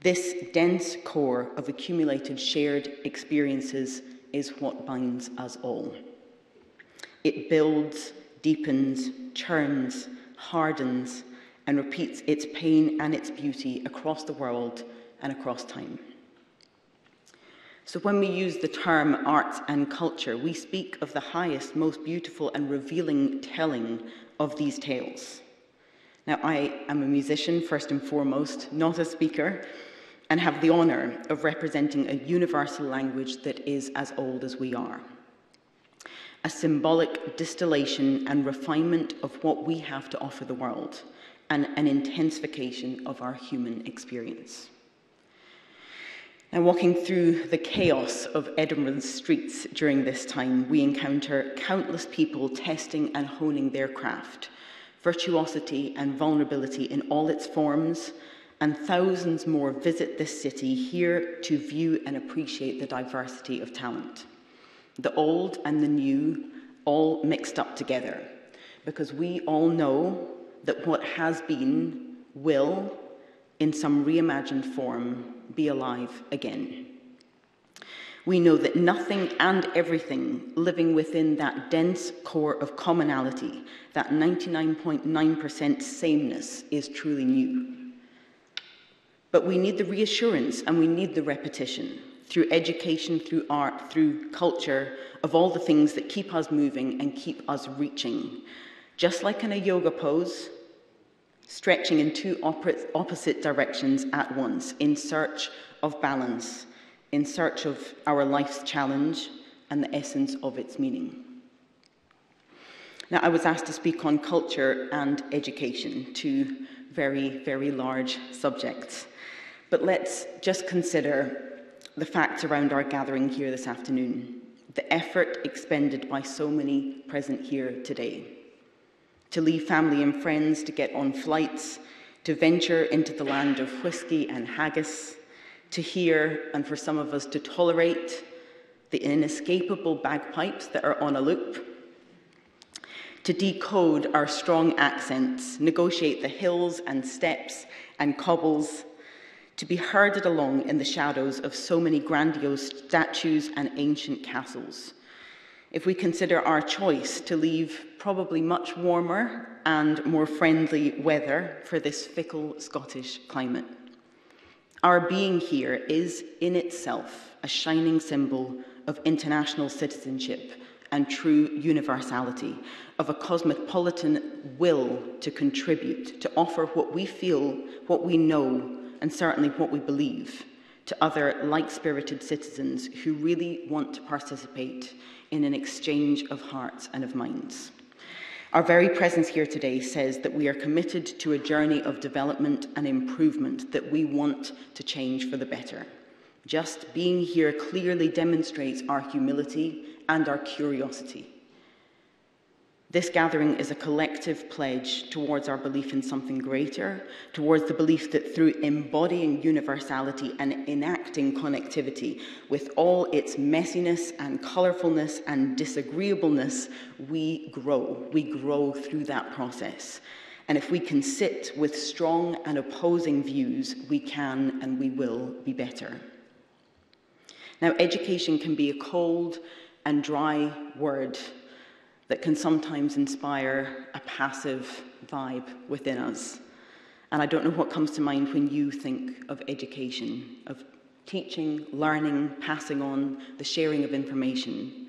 This dense core of accumulated shared experiences is what binds us all. It builds, deepens, churns, hardens, and repeats its pain and its beauty across the world and across time. So, when we use the term arts and culture, we speak of the highest, most beautiful, and revealing telling of these tales. Now, I am a musician first and foremost, not a speaker, and have the honour of representing a universal language that is as old as we are a symbolic distillation and refinement of what we have to offer the world, and an intensification of our human experience. Now, walking through the chaos of Edinburgh's streets during this time, we encounter countless people testing and honing their craft, virtuosity and vulnerability in all its forms, and thousands more visit this city here to view and appreciate the diversity of talent the old and the new, all mixed up together. Because we all know that what has been will, in some reimagined form, be alive again. We know that nothing and everything living within that dense core of commonality, that 99.9% sameness, is truly new. But we need the reassurance and we need the repetition through education, through art, through culture, of all the things that keep us moving and keep us reaching. Just like in a yoga pose, stretching in two opposite directions at once in search of balance, in search of our life's challenge and the essence of its meaning. Now, I was asked to speak on culture and education, two very, very large subjects. But let's just consider the facts around our gathering here this afternoon, the effort expended by so many present here today. To leave family and friends, to get on flights, to venture into the land of whisky and haggis, to hear, and for some of us to tolerate, the inescapable bagpipes that are on a loop, to decode our strong accents, negotiate the hills and steps and cobbles, to be herded along in the shadows of so many grandiose statues and ancient castles. If we consider our choice to leave probably much warmer and more friendly weather for this fickle Scottish climate. Our being here is in itself a shining symbol of international citizenship and true universality, of a cosmopolitan will to contribute, to offer what we feel, what we know, and certainly what we believe to other like spirited citizens who really want to participate in an exchange of hearts and of minds. Our very presence here today says that we are committed to a journey of development and improvement that we want to change for the better. Just being here clearly demonstrates our humility and our curiosity This gathering is a collective pledge towards our belief in something greater, towards the belief that through embodying universality and enacting connectivity with all its messiness and colourfulness and disagreeableness, we grow. We grow through that process. And if we can sit with strong and opposing views, we can and we will be better. Now, education can be a cold and dry word that can sometimes inspire a passive vibe within us. And I don't know what comes to mind when you think of education, of teaching, learning, passing on, the sharing of information.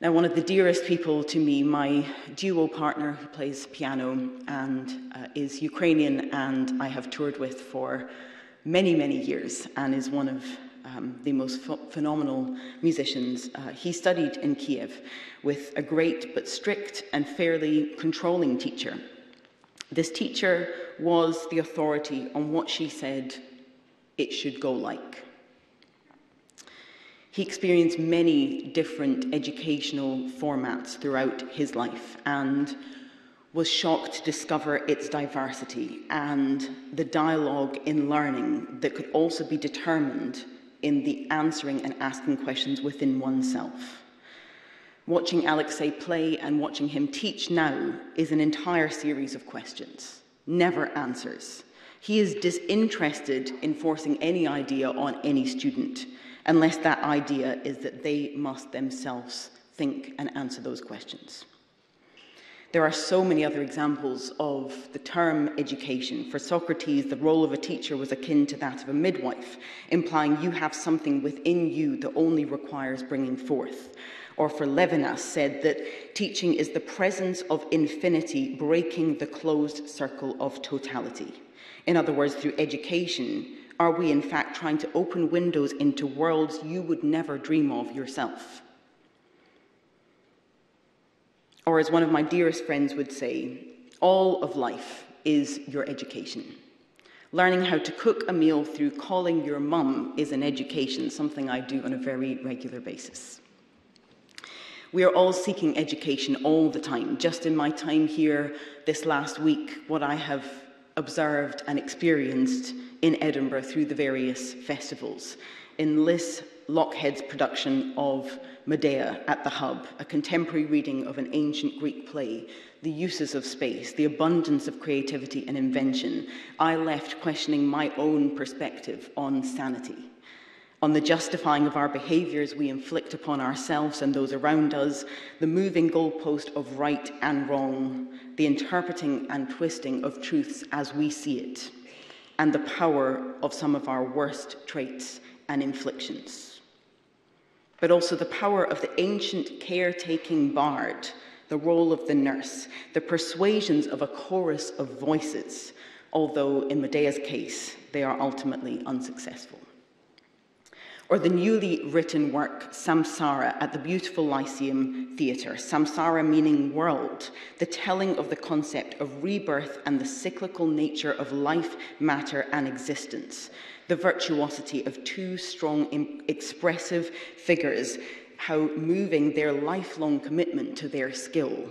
Now, one of the dearest people to me, my duo partner who plays piano and uh, is Ukrainian, and I have toured with for many, many years, and is one of um, the most ph phenomenal musicians. Uh, he studied in Kiev with a great but strict and fairly controlling teacher. This teacher was the authority on what she said it should go like. He experienced many different educational formats throughout his life and was shocked to discover its diversity and the dialogue in learning that could also be determined in the answering and asking questions within oneself. Watching Alexei play and watching him teach now is an entire series of questions, never answers. He is disinterested in forcing any idea on any student, unless that idea is that they must themselves think and answer those questions. There are so many other examples of the term education. For Socrates, the role of a teacher was akin to that of a midwife, implying you have something within you that only requires bringing forth. Or for Levinas, said that teaching is the presence of infinity breaking the closed circle of totality. In other words, through education, are we in fact trying to open windows into worlds you would never dream of yourself? Or, as one of my dearest friends would say, all of life is your education. Learning how to cook a meal through calling your mum is an education, something I do on a very regular basis. We are all seeking education all the time. Just in my time here this last week, what I have observed and experienced in Edinburgh through the various festivals. In Liz Lochhead's production of Medea at the Hub, a contemporary reading of an ancient Greek play, the uses of space, the abundance of creativity and invention, I left questioning my own perspective on sanity, on the justifying of our behaviours we inflict upon ourselves and those around us, the moving goalpost of right and wrong, the interpreting and twisting of truths as we see it. and the power of some of our worst traits and inflictions. But also the power of the ancient caretaking bard, the role of the nurse, the persuasions of a chorus of voices, although in Medea's case, they are ultimately unsuccessful. Or the newly written work Samsara at the beautiful Lyceum Theatre, Samsara meaning world, the telling of the concept of rebirth and the cyclical nature of life, matter, and existence, the virtuosity of two strong, expressive figures, how moving their lifelong commitment to their skill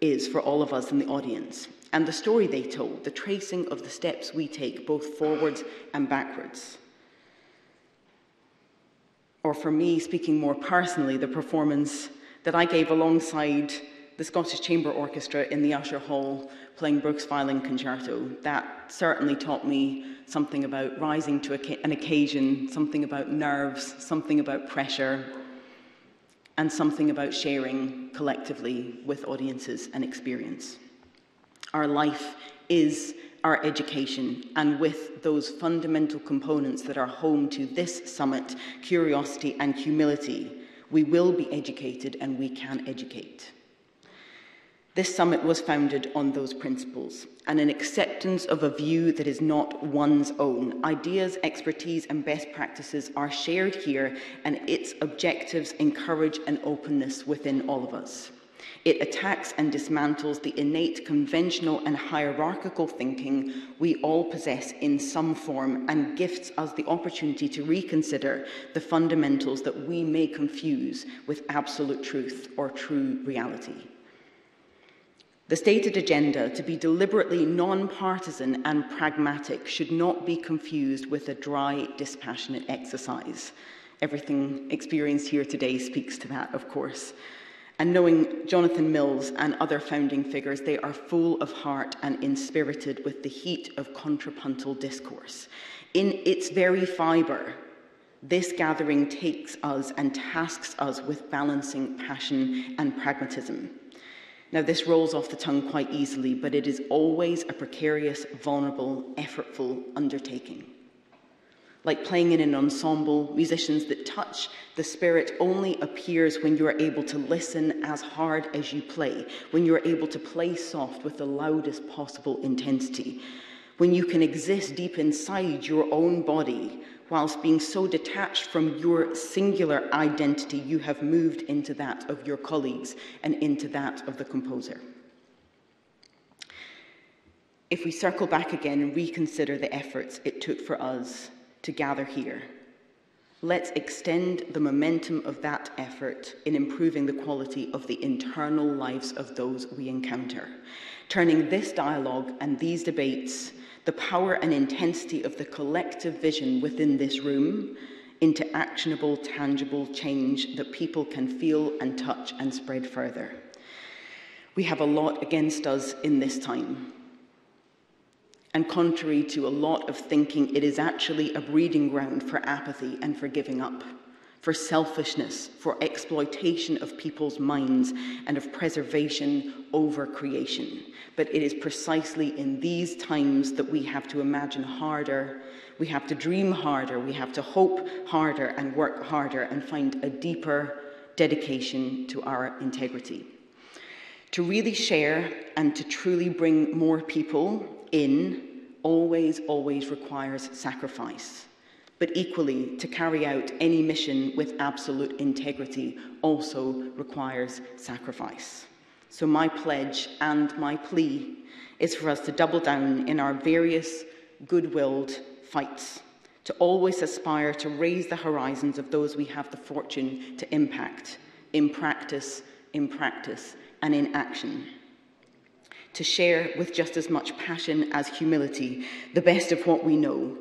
is for all of us in the audience. And the story they told, the tracing of the steps we take, both forwards and backwards or for me, speaking more personally, the performance that I gave alongside the Scottish Chamber Orchestra in the Usher Hall playing Bruch's Violin Concerto. That certainly taught me something about rising to an occasion, something about nerves, something about pressure, and something about sharing collectively with audiences and experience. Our life is our education and with those fundamental components that are home to this summit, curiosity and humility, we will be educated and we can educate. This summit was founded on those principles and an acceptance of a view that is not one's own. Ideas, expertise and best practices are shared here and its objectives encourage an openness within all of us. It attacks and dismantles the innate conventional and hierarchical thinking we all possess in some form and gifts us the opportunity to reconsider the fundamentals that we may confuse with absolute truth or true reality. The stated agenda to be deliberately non-partisan and pragmatic should not be confused with a dry, dispassionate exercise. Everything experienced here today speaks to that, of course. And knowing Jonathan Mills and other founding figures, they are full of heart and inspirited with the heat of contrapuntal discourse. In its very fibre, this gathering takes us and tasks us with balancing passion and pragmatism. Now, this rolls off the tongue quite easily, but it is always a precarious, vulnerable, effortful undertaking. Like playing in an ensemble, musicians that touch the spirit only appears when you are able to listen as hard as you play, when you are able to play soft with the loudest possible intensity, when you can exist deep inside your own body whilst being so detached from your singular identity, you have moved into that of your colleagues and into that of the composer. If we circle back again and reconsider the efforts it took for us to gather here. Let's extend the momentum of that effort in improving the quality of the internal lives of those we encounter, turning this dialogue and these debates, the power and intensity of the collective vision within this room, into actionable, tangible change that people can feel and touch and spread further. We have a lot against us in this time. And contrary to a lot of thinking, it is actually a breeding ground for apathy and for giving up, for selfishness, for exploitation of people's minds, and of preservation over creation. But it is precisely in these times that we have to imagine harder, we have to dream harder, we have to hope harder and work harder and find a deeper dedication to our integrity. To really share and to truly bring more people in always, always requires sacrifice. but equally to carry out any mission with absolute integrity also requires sacrifice. So my pledge and my plea is for us to double down in our various good-willed fights, to always aspire to raise the horizons of those we have the fortune to impact, in practice, in practice, and in action to share with just as much passion as humility the best of what we know,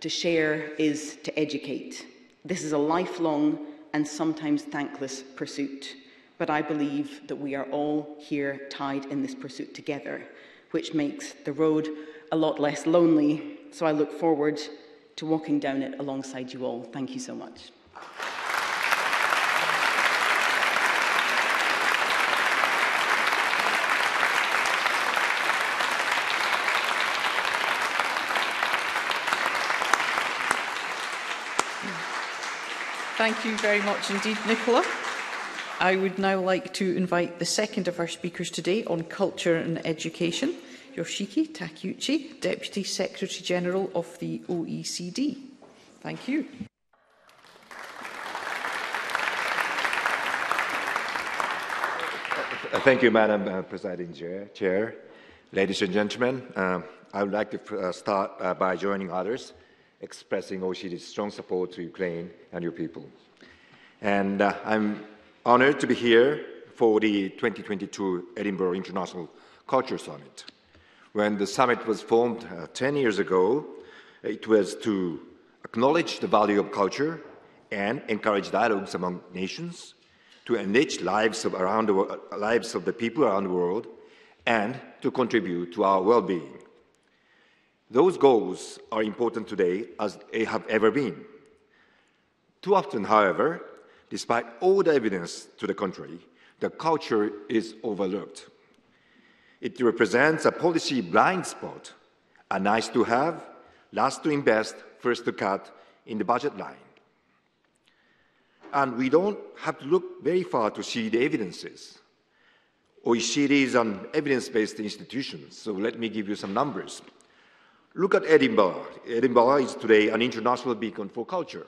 to share is to educate. This is a lifelong and sometimes thankless pursuit, but I believe that we are all here tied in this pursuit together, which makes the road a lot less lonely. So I look forward to walking down it alongside you all. Thank you so much. Thank you very much indeed, Nicola. I would now like to invite the second of our speakers today on culture and education, Yoshiki Takeuchi, Deputy Secretary General of the OECD. Thank you. Thank you, Madam uh, Presiding Chair. Chair. Ladies and gentlemen, uh, I would like to uh, start uh, by joining others expressing OECD's strong support to Ukraine and your people. And uh, I'm honored to be here for the 2022 Edinburgh International Culture Summit. When the summit was formed uh, 10 years ago, it was to acknowledge the value of culture and encourage dialogues among nations, to enrich lives of, around the, lives of the people around the world, and to contribute to our well-being. Those goals are important today as they have ever been. Too often, however, despite all the evidence to the contrary, the culture is overlooked. It represents a policy blind spot, a nice to have, last to invest, first to cut in the budget line. And we don't have to look very far to see the evidences. OECD is an evidence-based institution, so let me give you some numbers. Look at Edinburgh. Edinburgh is today an international beacon for culture.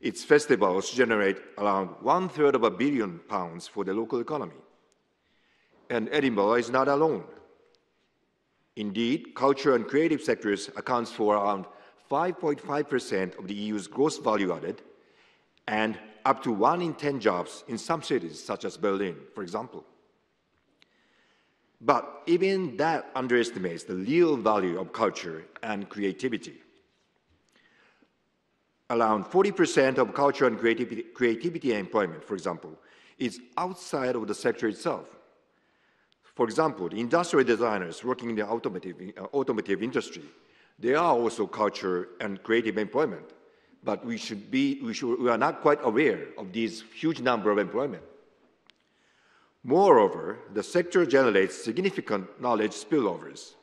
Its festivals generate around one third of a billion pounds for the local economy. And Edinburgh is not alone. Indeed, culture and creative sectors accounts for around 5.5% of the EU's gross value added and up to one in 10 jobs in some cities, such as Berlin, for example. But even that underestimates the real value of culture and creativity. Around 40% of culture and creativity, employment, for example, is outside of the sector itself. For example, the industrial designers working in the automotive, uh, automotive industry, they are also culture and creative employment, but we should be, we, should, we are not quite aware of this huge number of employment. Moreover, the sector generates significant knowledge spillovers.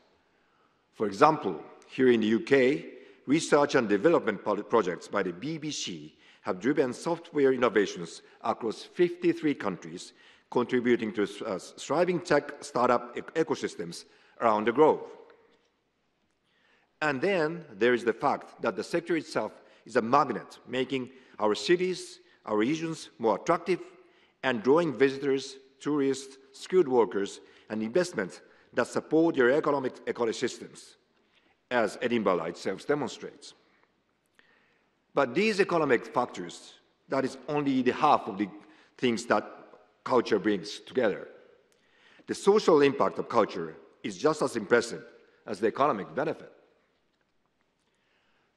For example, here in the UK, research and development projects by the BBC have driven software innovations across 53 countries, contributing to uh, thriving tech startup ecosystems around the globe. And then there is the fact that the sector itself is a magnet, making our cities, our regions more attractive and drawing visitors tourists, skilled workers, and investments that support their economic ecosystems, as Edinburgh itself demonstrates. But these economic factors, that is only the half of the things that culture brings together. The social impact of culture is just as impressive as the economic benefit.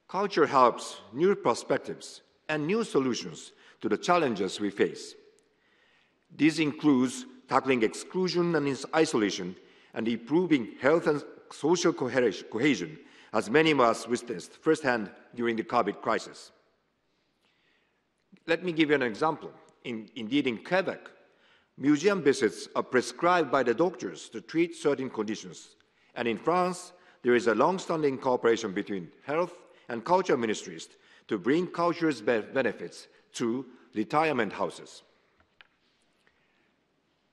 Culture helps new perspectives and new solutions to the challenges we face. This includes tackling exclusion and isolation and improving health and social cohesion, as many of us witnessed firsthand during the COVID crisis. Let me give you an example. In, indeed, in Quebec, museum visits are prescribed by the doctors to treat certain conditions. And in France, there is a long-standing cooperation between health and culture ministries to bring culture's benefits to retirement houses.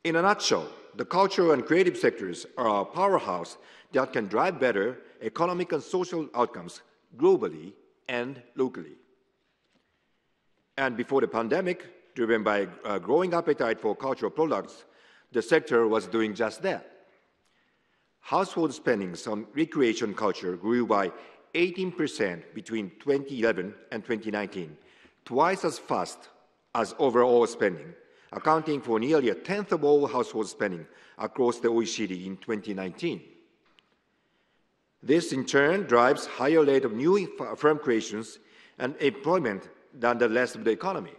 In a nutshell, the cultural and creative sectors are a powerhouse that can drive better economic and social outcomes globally and locally. And before the pandemic, driven by a growing appetite for cultural products, the sector was doing just that. Household spendings on recreation culture grew by 18% between 2011 and 2019, twice as fast as overall spending, accounting for nearly a tenth of all household spending across the OECD in 2019. This, in turn, drives higher rate of new firm creations and employment than the rest of the economy.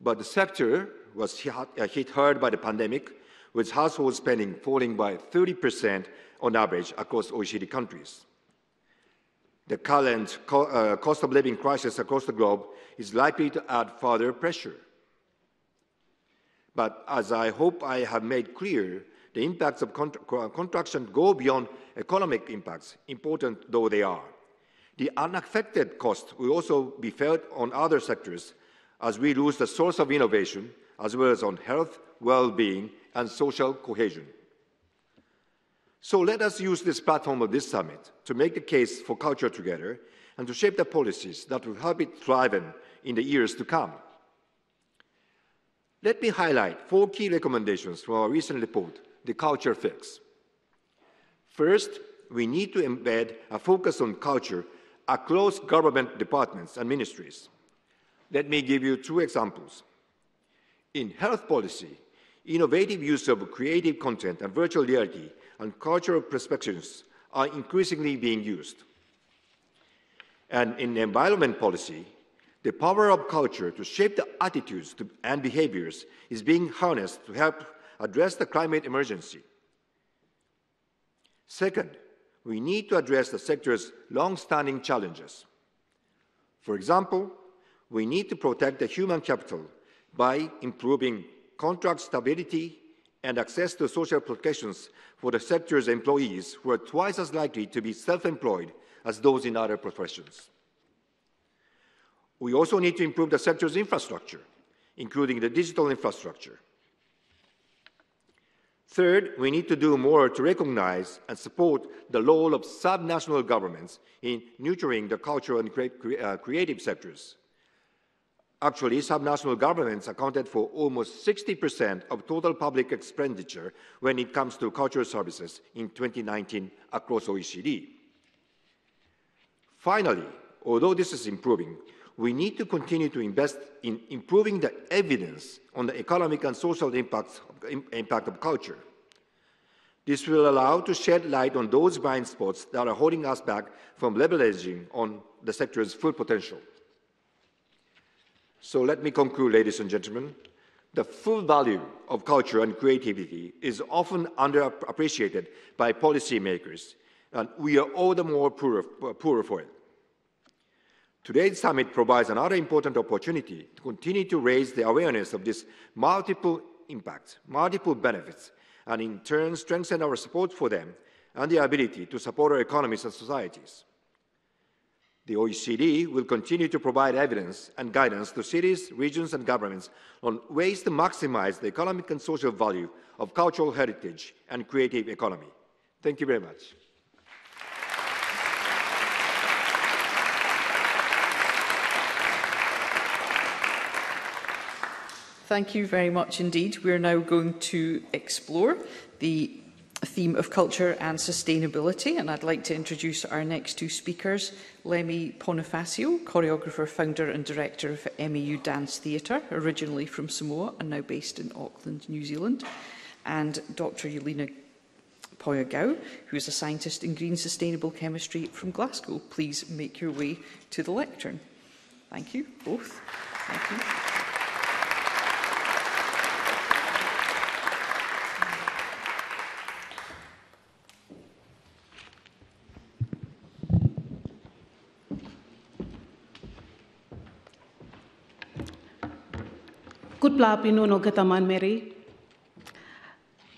But the sector was hit hard by the pandemic, with household spending falling by 30% on average across OECD countries. The current uh, cost of living crisis across the globe is likely to add further pressure. But as I hope I have made clear, the impacts of contraction go beyond economic impacts, important though they are. The unaffected cost will also be felt on other sectors as we lose the source of innovation, as well as on health, well-being, and social cohesion. So let us use this platform of this summit to make the case for culture together and to shape the policies that will help it thrive in, in the years to come. Let me highlight four key recommendations from our recent report, The Culture Fix. First, we need to embed a focus on culture across government departments and ministries. Let me give you two examples. In health policy, innovative use of creative content and virtual reality and cultural perspectives are increasingly being used. And in environment policy, the power of culture to shape the attitudes to, and behaviors is being harnessed to help address the climate emergency. Second, we need to address the sector's long-standing challenges. For example, we need to protect the human capital by improving contract stability and access to social protections for the sector's employees who are twice as likely to be self-employed as those in other professions. We also need to improve the sector's infrastructure, including the digital infrastructure. Third, we need to do more to recognize and support the role of subnational governments in nurturing the cultural and uh, creative sectors. Actually, subnational governments accounted for almost 60% of total public expenditure when it comes to cultural services in 2019 across OECD. Finally, although this is improving, we need to continue to invest in improving the evidence on the economic and social impacts, impact of culture. This will allow to shed light on those blind spots that are holding us back from leveraging on the sector's full potential. So let me conclude, ladies and gentlemen. The full value of culture and creativity is often underappreciated by policymakers, and we are all the more poorer, poorer for it. Today's summit provides another important opportunity to continue to raise the awareness of these multiple impacts, multiple benefits, and in turn strengthen our support for them and the ability to support our economies and societies. The OECD will continue to provide evidence and guidance to cities, regions, and governments on ways to maximize the economic and social value of cultural heritage and creative economy. Thank you very much. Thank you very much indeed. We are now going to explore the theme of culture and sustainability and I'd like to introduce our next two speakers, Lemmy Bonifacio, choreographer, founder and director of MEU Dance Theatre, originally from Samoa and now based in Auckland, New Zealand, and Dr Yelena Poyagau, who is a scientist in green sustainable chemistry from Glasgow. Please make your way to the lectern. Thank you both. Thank you.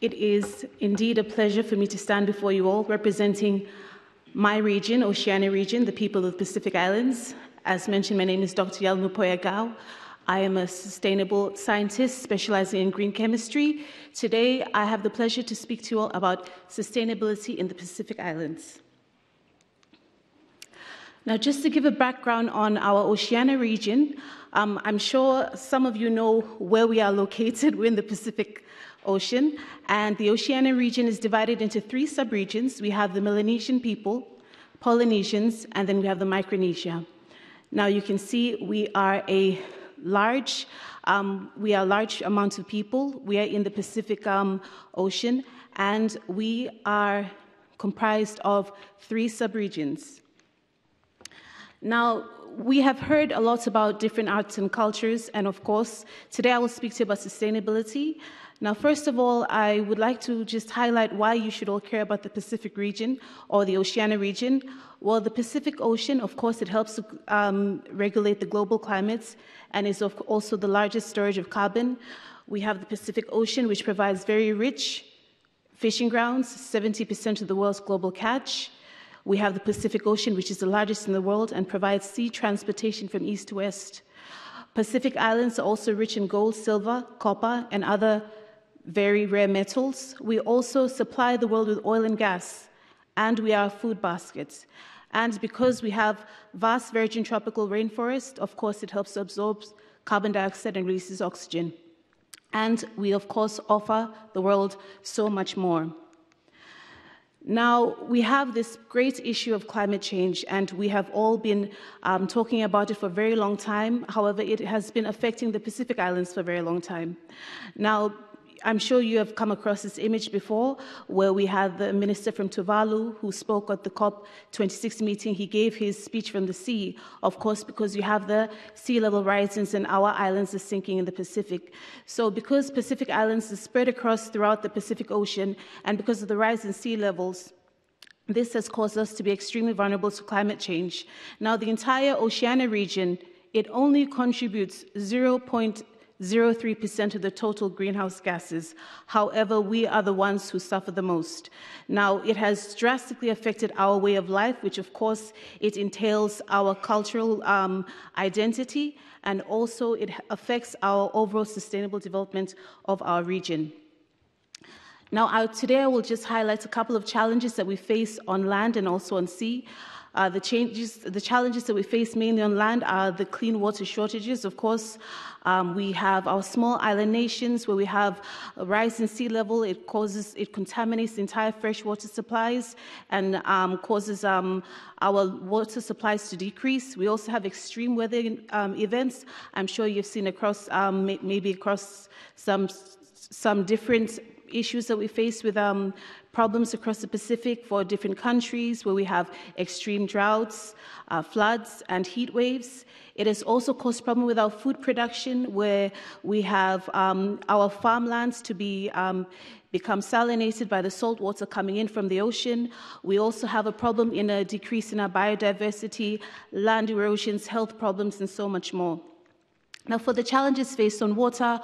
It is indeed a pleasure for me to stand before you all representing my region, Oceania region, the people of the Pacific Islands. As mentioned, my name is Dr. Yalmu Poyagao. I am a sustainable scientist specializing in green chemistry. Today, I have the pleasure to speak to you all about sustainability in the Pacific Islands. Now, just to give a background on our Oceania region, um, I'm sure some of you know where we are located. We're in the Pacific Ocean, and the Oceania region is divided into three subregions. We have the Melanesian people, Polynesians, and then we have the Micronesia. Now, you can see we are a large, um, we are a large amount of people. We are in the Pacific um, Ocean, and we are comprised of three subregions. Now, we have heard a lot about different arts and cultures, and of course, today I will speak to you about sustainability. Now, first of all, I would like to just highlight why you should all care about the Pacific region or the Oceania region. Well, the Pacific Ocean, of course, it helps um, regulate the global climates and is also the largest storage of carbon. We have the Pacific Ocean, which provides very rich fishing grounds, 70% of the world's global catch. We have the Pacific Ocean, which is the largest in the world and provides sea transportation from east to west. Pacific Islands are also rich in gold, silver, copper, and other very rare metals. We also supply the world with oil and gas, and we are food basket. And because we have vast virgin tropical rainforest, of course, it helps absorb carbon dioxide and releases oxygen. And we, of course, offer the world so much more. Now, we have this great issue of climate change, and we have all been um, talking about it for a very long time. However, it has been affecting the Pacific Islands for a very long time. Now, I'm sure you have come across this image before, where we had the minister from Tuvalu who spoke at the COP26 meeting. He gave his speech from the sea, of course, because you have the sea level risings and our islands are sinking in the Pacific. So, because Pacific Islands is spread across throughout the Pacific Ocean, and because of the rise in sea levels, this has caused us to be extremely vulnerable to climate change. Now, the entire Oceania region, it only contributes 0. 0.03% of the total greenhouse gases. However, we are the ones who suffer the most. Now, it has drastically affected our way of life, which of course it entails our cultural um, identity, and also it affects our overall sustainable development of our region. Now, today I will just highlight a couple of challenges that we face on land and also on sea. Uh, the, changes, the challenges that we face mainly on land are the clean water shortages. Of course, um, we have our small island nations where we have a rise in sea level. It causes, it contaminates the entire freshwater supplies and um, causes um, our water supplies to decrease. We also have extreme weather um, events. I'm sure you've seen across, um, maybe across some some different issues that we face with um, problems across the Pacific for different countries where we have extreme droughts, uh, floods, and heat waves. It has also caused problem with our food production where we have um, our farmlands to be um, become salinated by the salt water coming in from the ocean. We also have a problem in a decrease in our biodiversity, land erosions, health problems, and so much more. Now, for the challenges faced on water,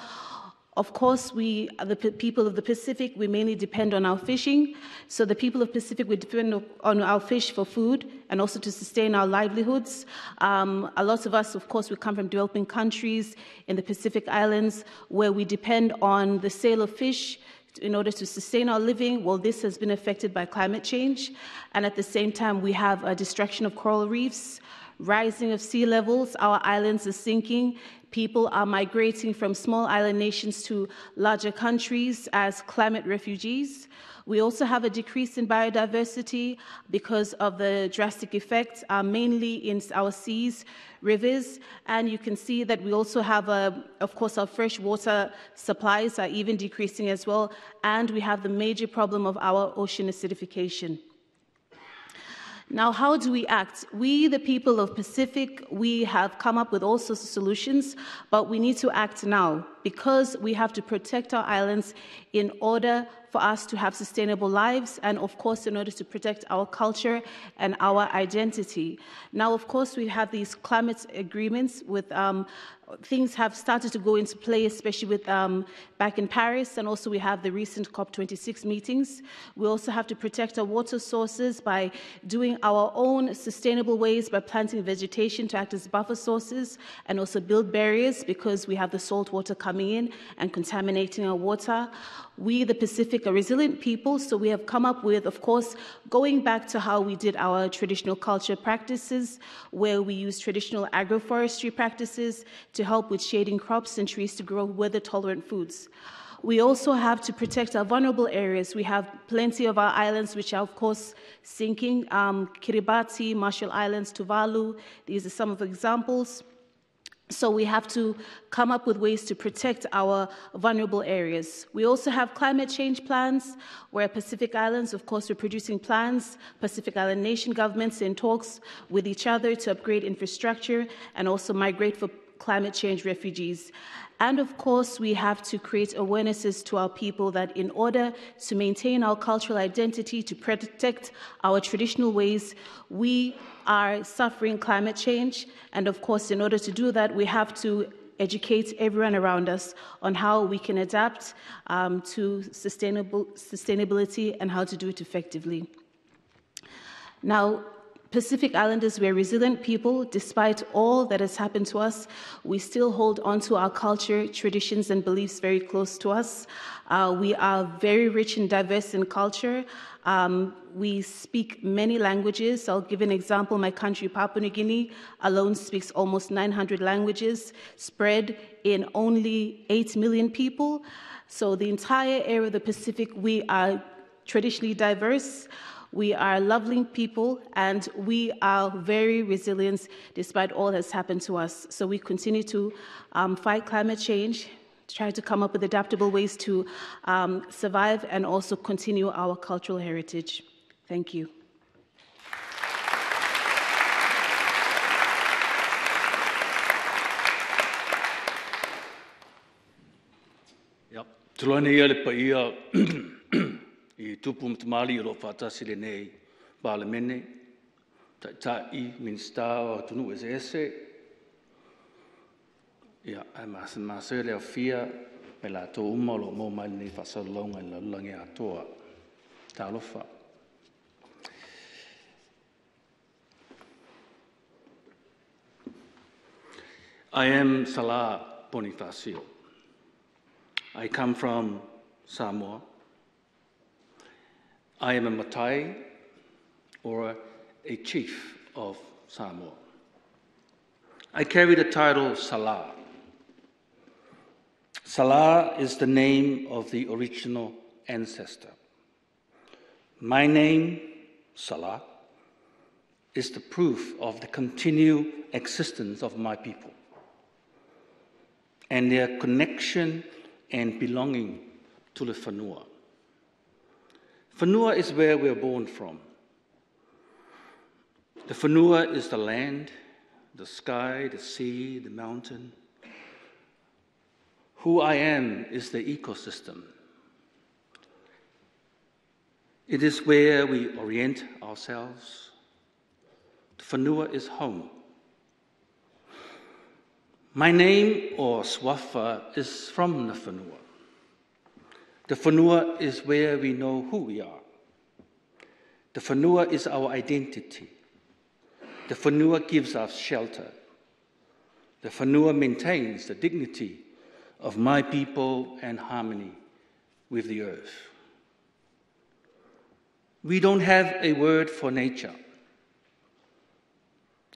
of course, we, the people of the Pacific, we mainly depend on our fishing. So the people of Pacific, we depend on our fish for food and also to sustain our livelihoods. Um, a lot of us, of course, we come from developing countries in the Pacific Islands where we depend on the sale of fish in order to sustain our living. Well, this has been affected by climate change. And at the same time, we have a destruction of coral reefs, rising of sea levels, our islands are sinking, People are migrating from small island nations to larger countries as climate refugees. We also have a decrease in biodiversity because of the drastic effects, uh, mainly in our seas, rivers, and you can see that we also have, a, of course, our fresh water supplies are even decreasing as well, and we have the major problem of our ocean acidification. Now, how do we act? We, the people of Pacific, we have come up with all sorts of solutions, but we need to act now because we have to protect our islands in order for us to have sustainable lives and, of course, in order to protect our culture and our identity. Now, of course, we have these climate agreements with um, things have started to go into play, especially with um, back in Paris, and also we have the recent COP26 meetings. We also have to protect our water sources by doing our own sustainable ways by planting vegetation to act as buffer sources and also build barriers because we have the salt water coming in and contaminating our water. We, the Pacific, are resilient people, so we have come up with, of course, going back to how we did our traditional culture practices, where we use traditional agroforestry practices to help with shading crops and trees to grow weather tolerant foods. We also have to protect our vulnerable areas. We have plenty of our islands which are, of course, sinking. Um, Kiribati, Marshall Islands, Tuvalu, these are some of the examples. So we have to come up with ways to protect our vulnerable areas. We also have climate change plans, where Pacific Islands, of course, we're producing plans. Pacific Island nation governments in talks with each other to upgrade infrastructure and also migrate for climate change refugees. And of course, we have to create awarenesses to our people that in order to maintain our cultural identity, to protect our traditional ways, we are suffering climate change. And of course, in order to do that, we have to educate everyone around us on how we can adapt um, to sustainability and how to do it effectively. Now, Pacific Islanders, we're resilient people. Despite all that has happened to us, we still hold on to our culture, traditions, and beliefs very close to us. Uh, we are very rich and diverse in culture. Um, we speak many languages. I'll give an example. My country, Papua New Guinea, alone speaks almost 900 languages, spread in only 8 million people. So, the entire area of the Pacific, we are traditionally diverse. We are lovely people and we are very resilient despite all that's happened to us. So we continue to um, fight climate change, try to come up with adaptable ways to um, survive and also continue our cultural heritage. Thank you. Le paia i tupu mtamali ro nei ta ta i o tunu ese ai mas mas le afia me la to mo fasalonga la atoa ta lofa I am Salah Ponifasio. I come from Samoa. I am a Matai or a chief of Samoa. I carry the title Salah. Salah is the name of the original ancestor. My name, Salah, is the proof of the continued existence of my people and their connection and belonging to the Whanua. Whanua is where we're born from. The Whanua is the land, the sky, the sea, the mountain. Who I am is the ecosystem. It is where we orient ourselves. The Whanua is home. My name, or Swafa, is from the Whanua. The whanua is where we know who we are. The whanua is our identity. The whanua gives us shelter. The whanua maintains the dignity of my people and harmony with the earth. We don't have a word for nature.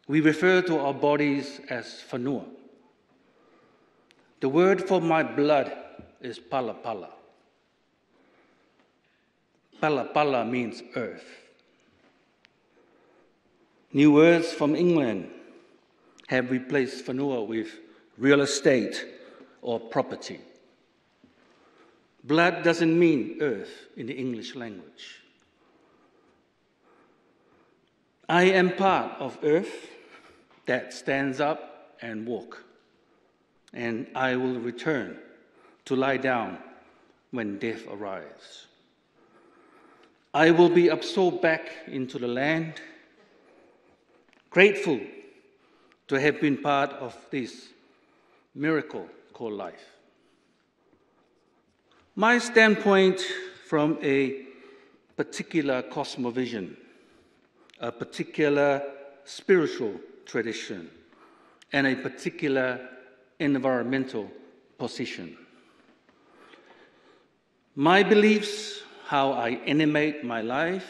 We refer to our bodies as whanua. The word for my blood is pala pala. Pala pala means earth. New words from England have replaced whanua with real estate or property. Blood doesn't mean earth in the English language. I am part of earth that stands up and walk, and I will return to lie down when death arrives. I will be absorbed back into the land, grateful to have been part of this miracle called life. My standpoint from a particular cosmovision, a particular spiritual tradition, and a particular environmental position. My beliefs how I animate my life,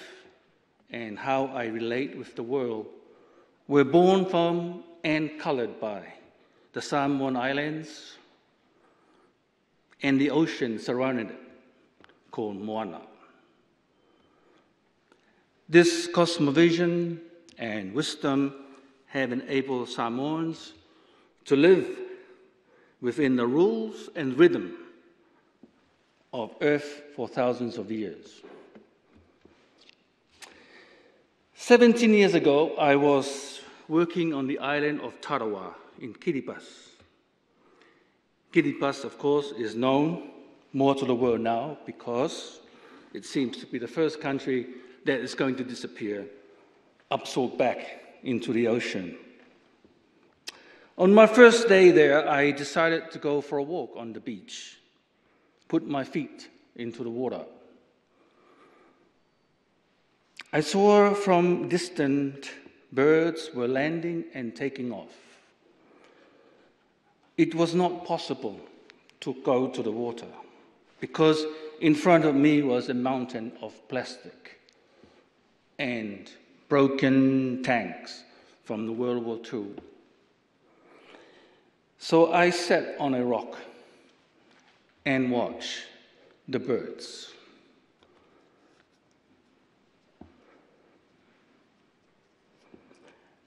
and how I relate with the world were born from and colored by the Samoan Islands and the ocean surrounding it, called Moana. This cosmovision and wisdom have enabled Samoans to live within the rules and rhythm of Earth for thousands of years. 17 years ago, I was working on the island of Tarawa in Kiribati. Kiribati, of course, is known more to the world now because it seems to be the first country that is going to disappear, absorbed back into the ocean. On my first day there, I decided to go for a walk on the beach put my feet into the water. I saw from distant birds were landing and taking off. It was not possible to go to the water because in front of me was a mountain of plastic and broken tanks from the World War II. So I sat on a rock and watch the birds.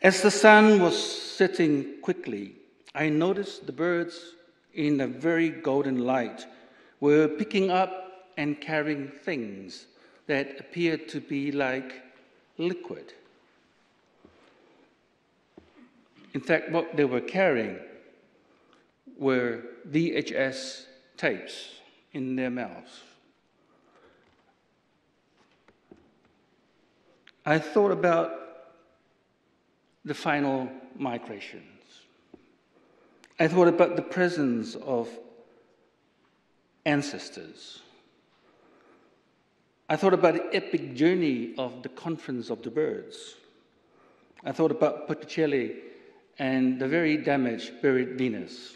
As the sun was setting quickly, I noticed the birds in a very golden light were picking up and carrying things that appeared to be like liquid. In fact, what they were carrying were VHS tapes in their mouths. I thought about the final migrations. I thought about the presence of ancestors. I thought about the epic journey of the Conference of the Birds. I thought about Botticelli and the very damaged buried Venus.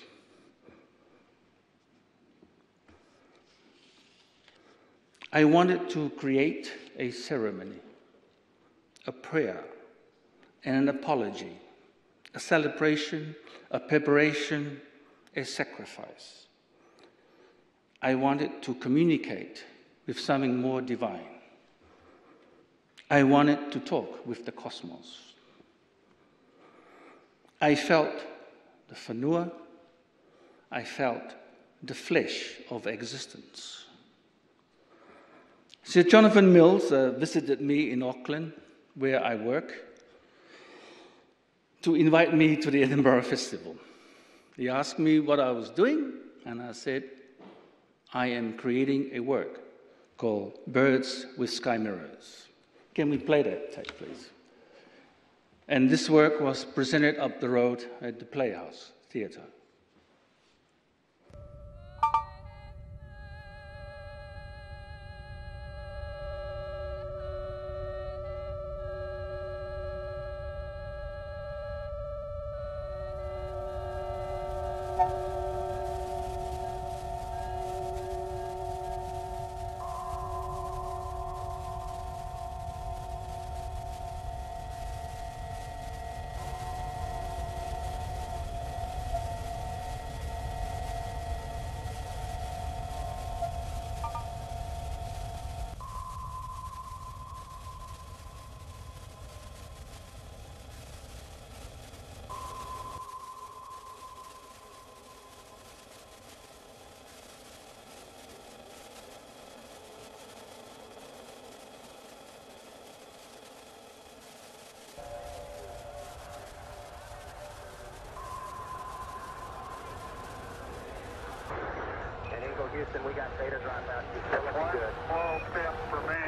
I wanted to create a ceremony, a prayer, and an apology, a celebration, a preparation, a sacrifice. I wanted to communicate with something more divine. I wanted to talk with the cosmos. I felt the whenua, I felt the flesh of existence. Sir Jonathan Mills uh, visited me in Auckland, where I work, to invite me to the Edinburgh Festival. He asked me what I was doing, and I said, I am creating a work called Birds with Sky Mirrors. Can we play that tape, please? And this work was presented up the road at the Playhouse Theatre. Houston, we got data dropout. You still looking good. Small step for man.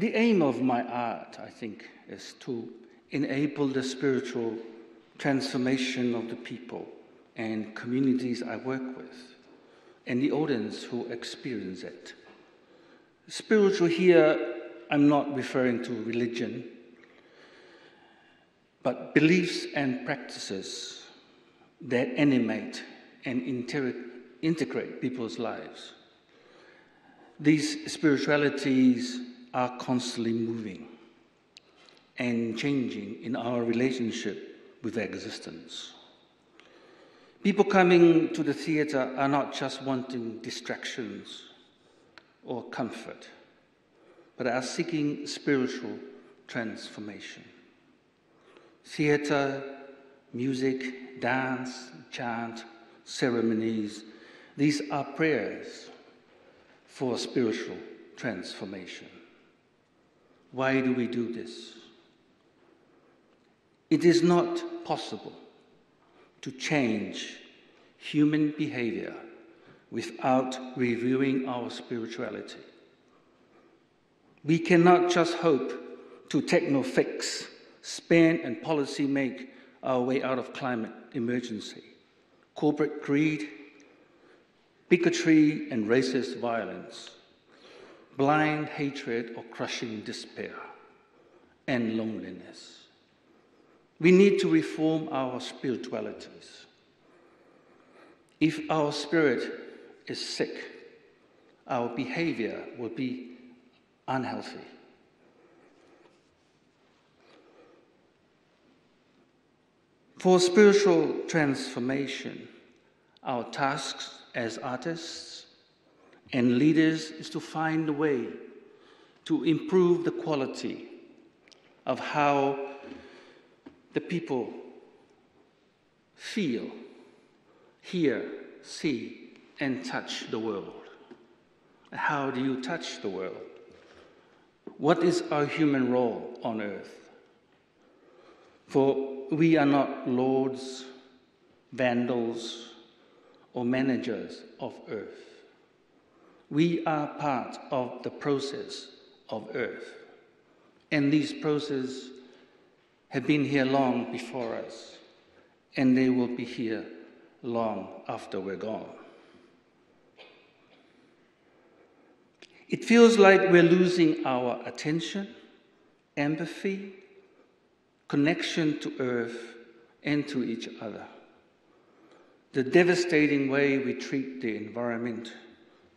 The aim of my art, I think, is to enable the spiritual transformation of the people and communities I work with and the audience who experience it. Spiritual here, I'm not referring to religion, but beliefs and practices that animate and integrate people's lives. These spiritualities are constantly moving and changing in our relationship with existence. People coming to the theatre are not just wanting distractions or comfort, but are seeking spiritual transformation. Theatre, music, dance, chant, ceremonies, these are prayers for spiritual transformation. Why do we do this? It is not possible to change human behavior without reviewing our spirituality. We cannot just hope to techno fix, spend, and policy make our way out of climate emergency, corporate greed, bigotry, and racist violence, blind hatred or crushing despair, and loneliness. We need to reform our spiritualities. If our spirit is sick, our behavior will be unhealthy. For spiritual transformation, our tasks as artists and leaders is to find a way to improve the quality of how the people feel, hear, see, and touch the world. How do you touch the world? What is our human role on earth? For we are not lords, vandals, or managers of earth. We are part of the process of earth. And these processes have been here long before us, and they will be here long after we're gone. It feels like we're losing our attention, empathy, connection to earth and to each other. The devastating way we treat the environment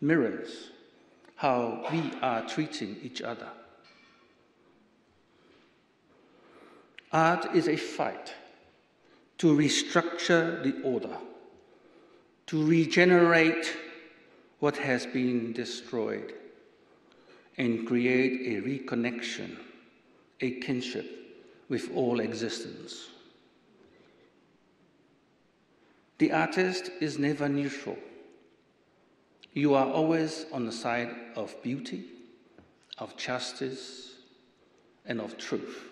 mirrors how we are treating each other. Art is a fight to restructure the order, to regenerate what has been destroyed, and create a reconnection, a kinship with all existence. The artist is never neutral. You are always on the side of beauty, of justice, and of truth.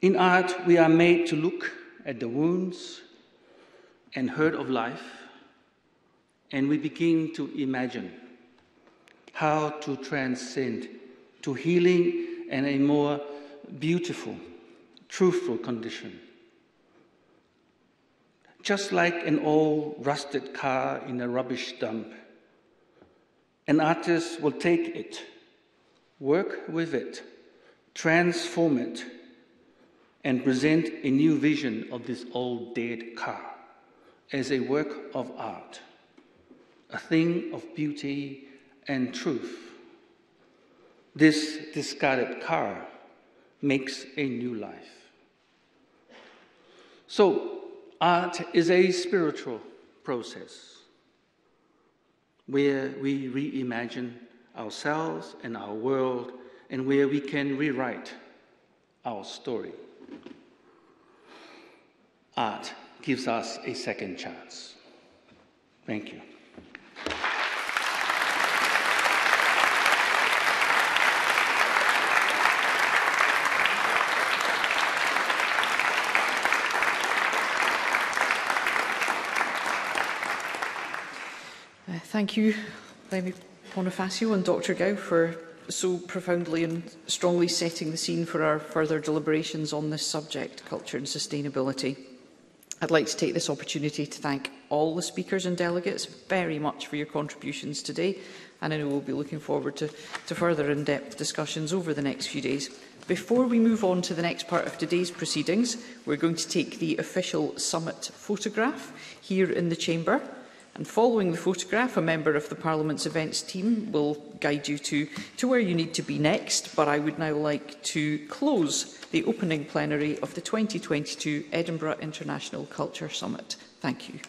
In art, we are made to look at the wounds and hurt of life, and we begin to imagine how to transcend to healing and a more beautiful, truthful condition. Just like an old rusted car in a rubbish dump, an artist will take it, work with it, transform it and present a new vision of this old dead car as a work of art, a thing of beauty and truth. This discarded car makes a new life. So, art is a spiritual process where we reimagine ourselves and our world and where we can rewrite our story art gives us a second chance. Thank you. Thank you, Lenny Bonifacio and Dr Gow for so profoundly and strongly setting the scene for our further deliberations on this subject, culture and sustainability. I'd like to take this opportunity to thank all the speakers and delegates very much for your contributions today, and I know we'll be looking forward to, to further in-depth discussions over the next few days. Before we move on to the next part of today's proceedings, we're going to take the official summit photograph here in the chamber. And following the photograph, a member of the Parliament's events team will guide you to, to where you need to be next. But I would now like to close the opening plenary of the 2022 Edinburgh International Culture Summit. Thank you.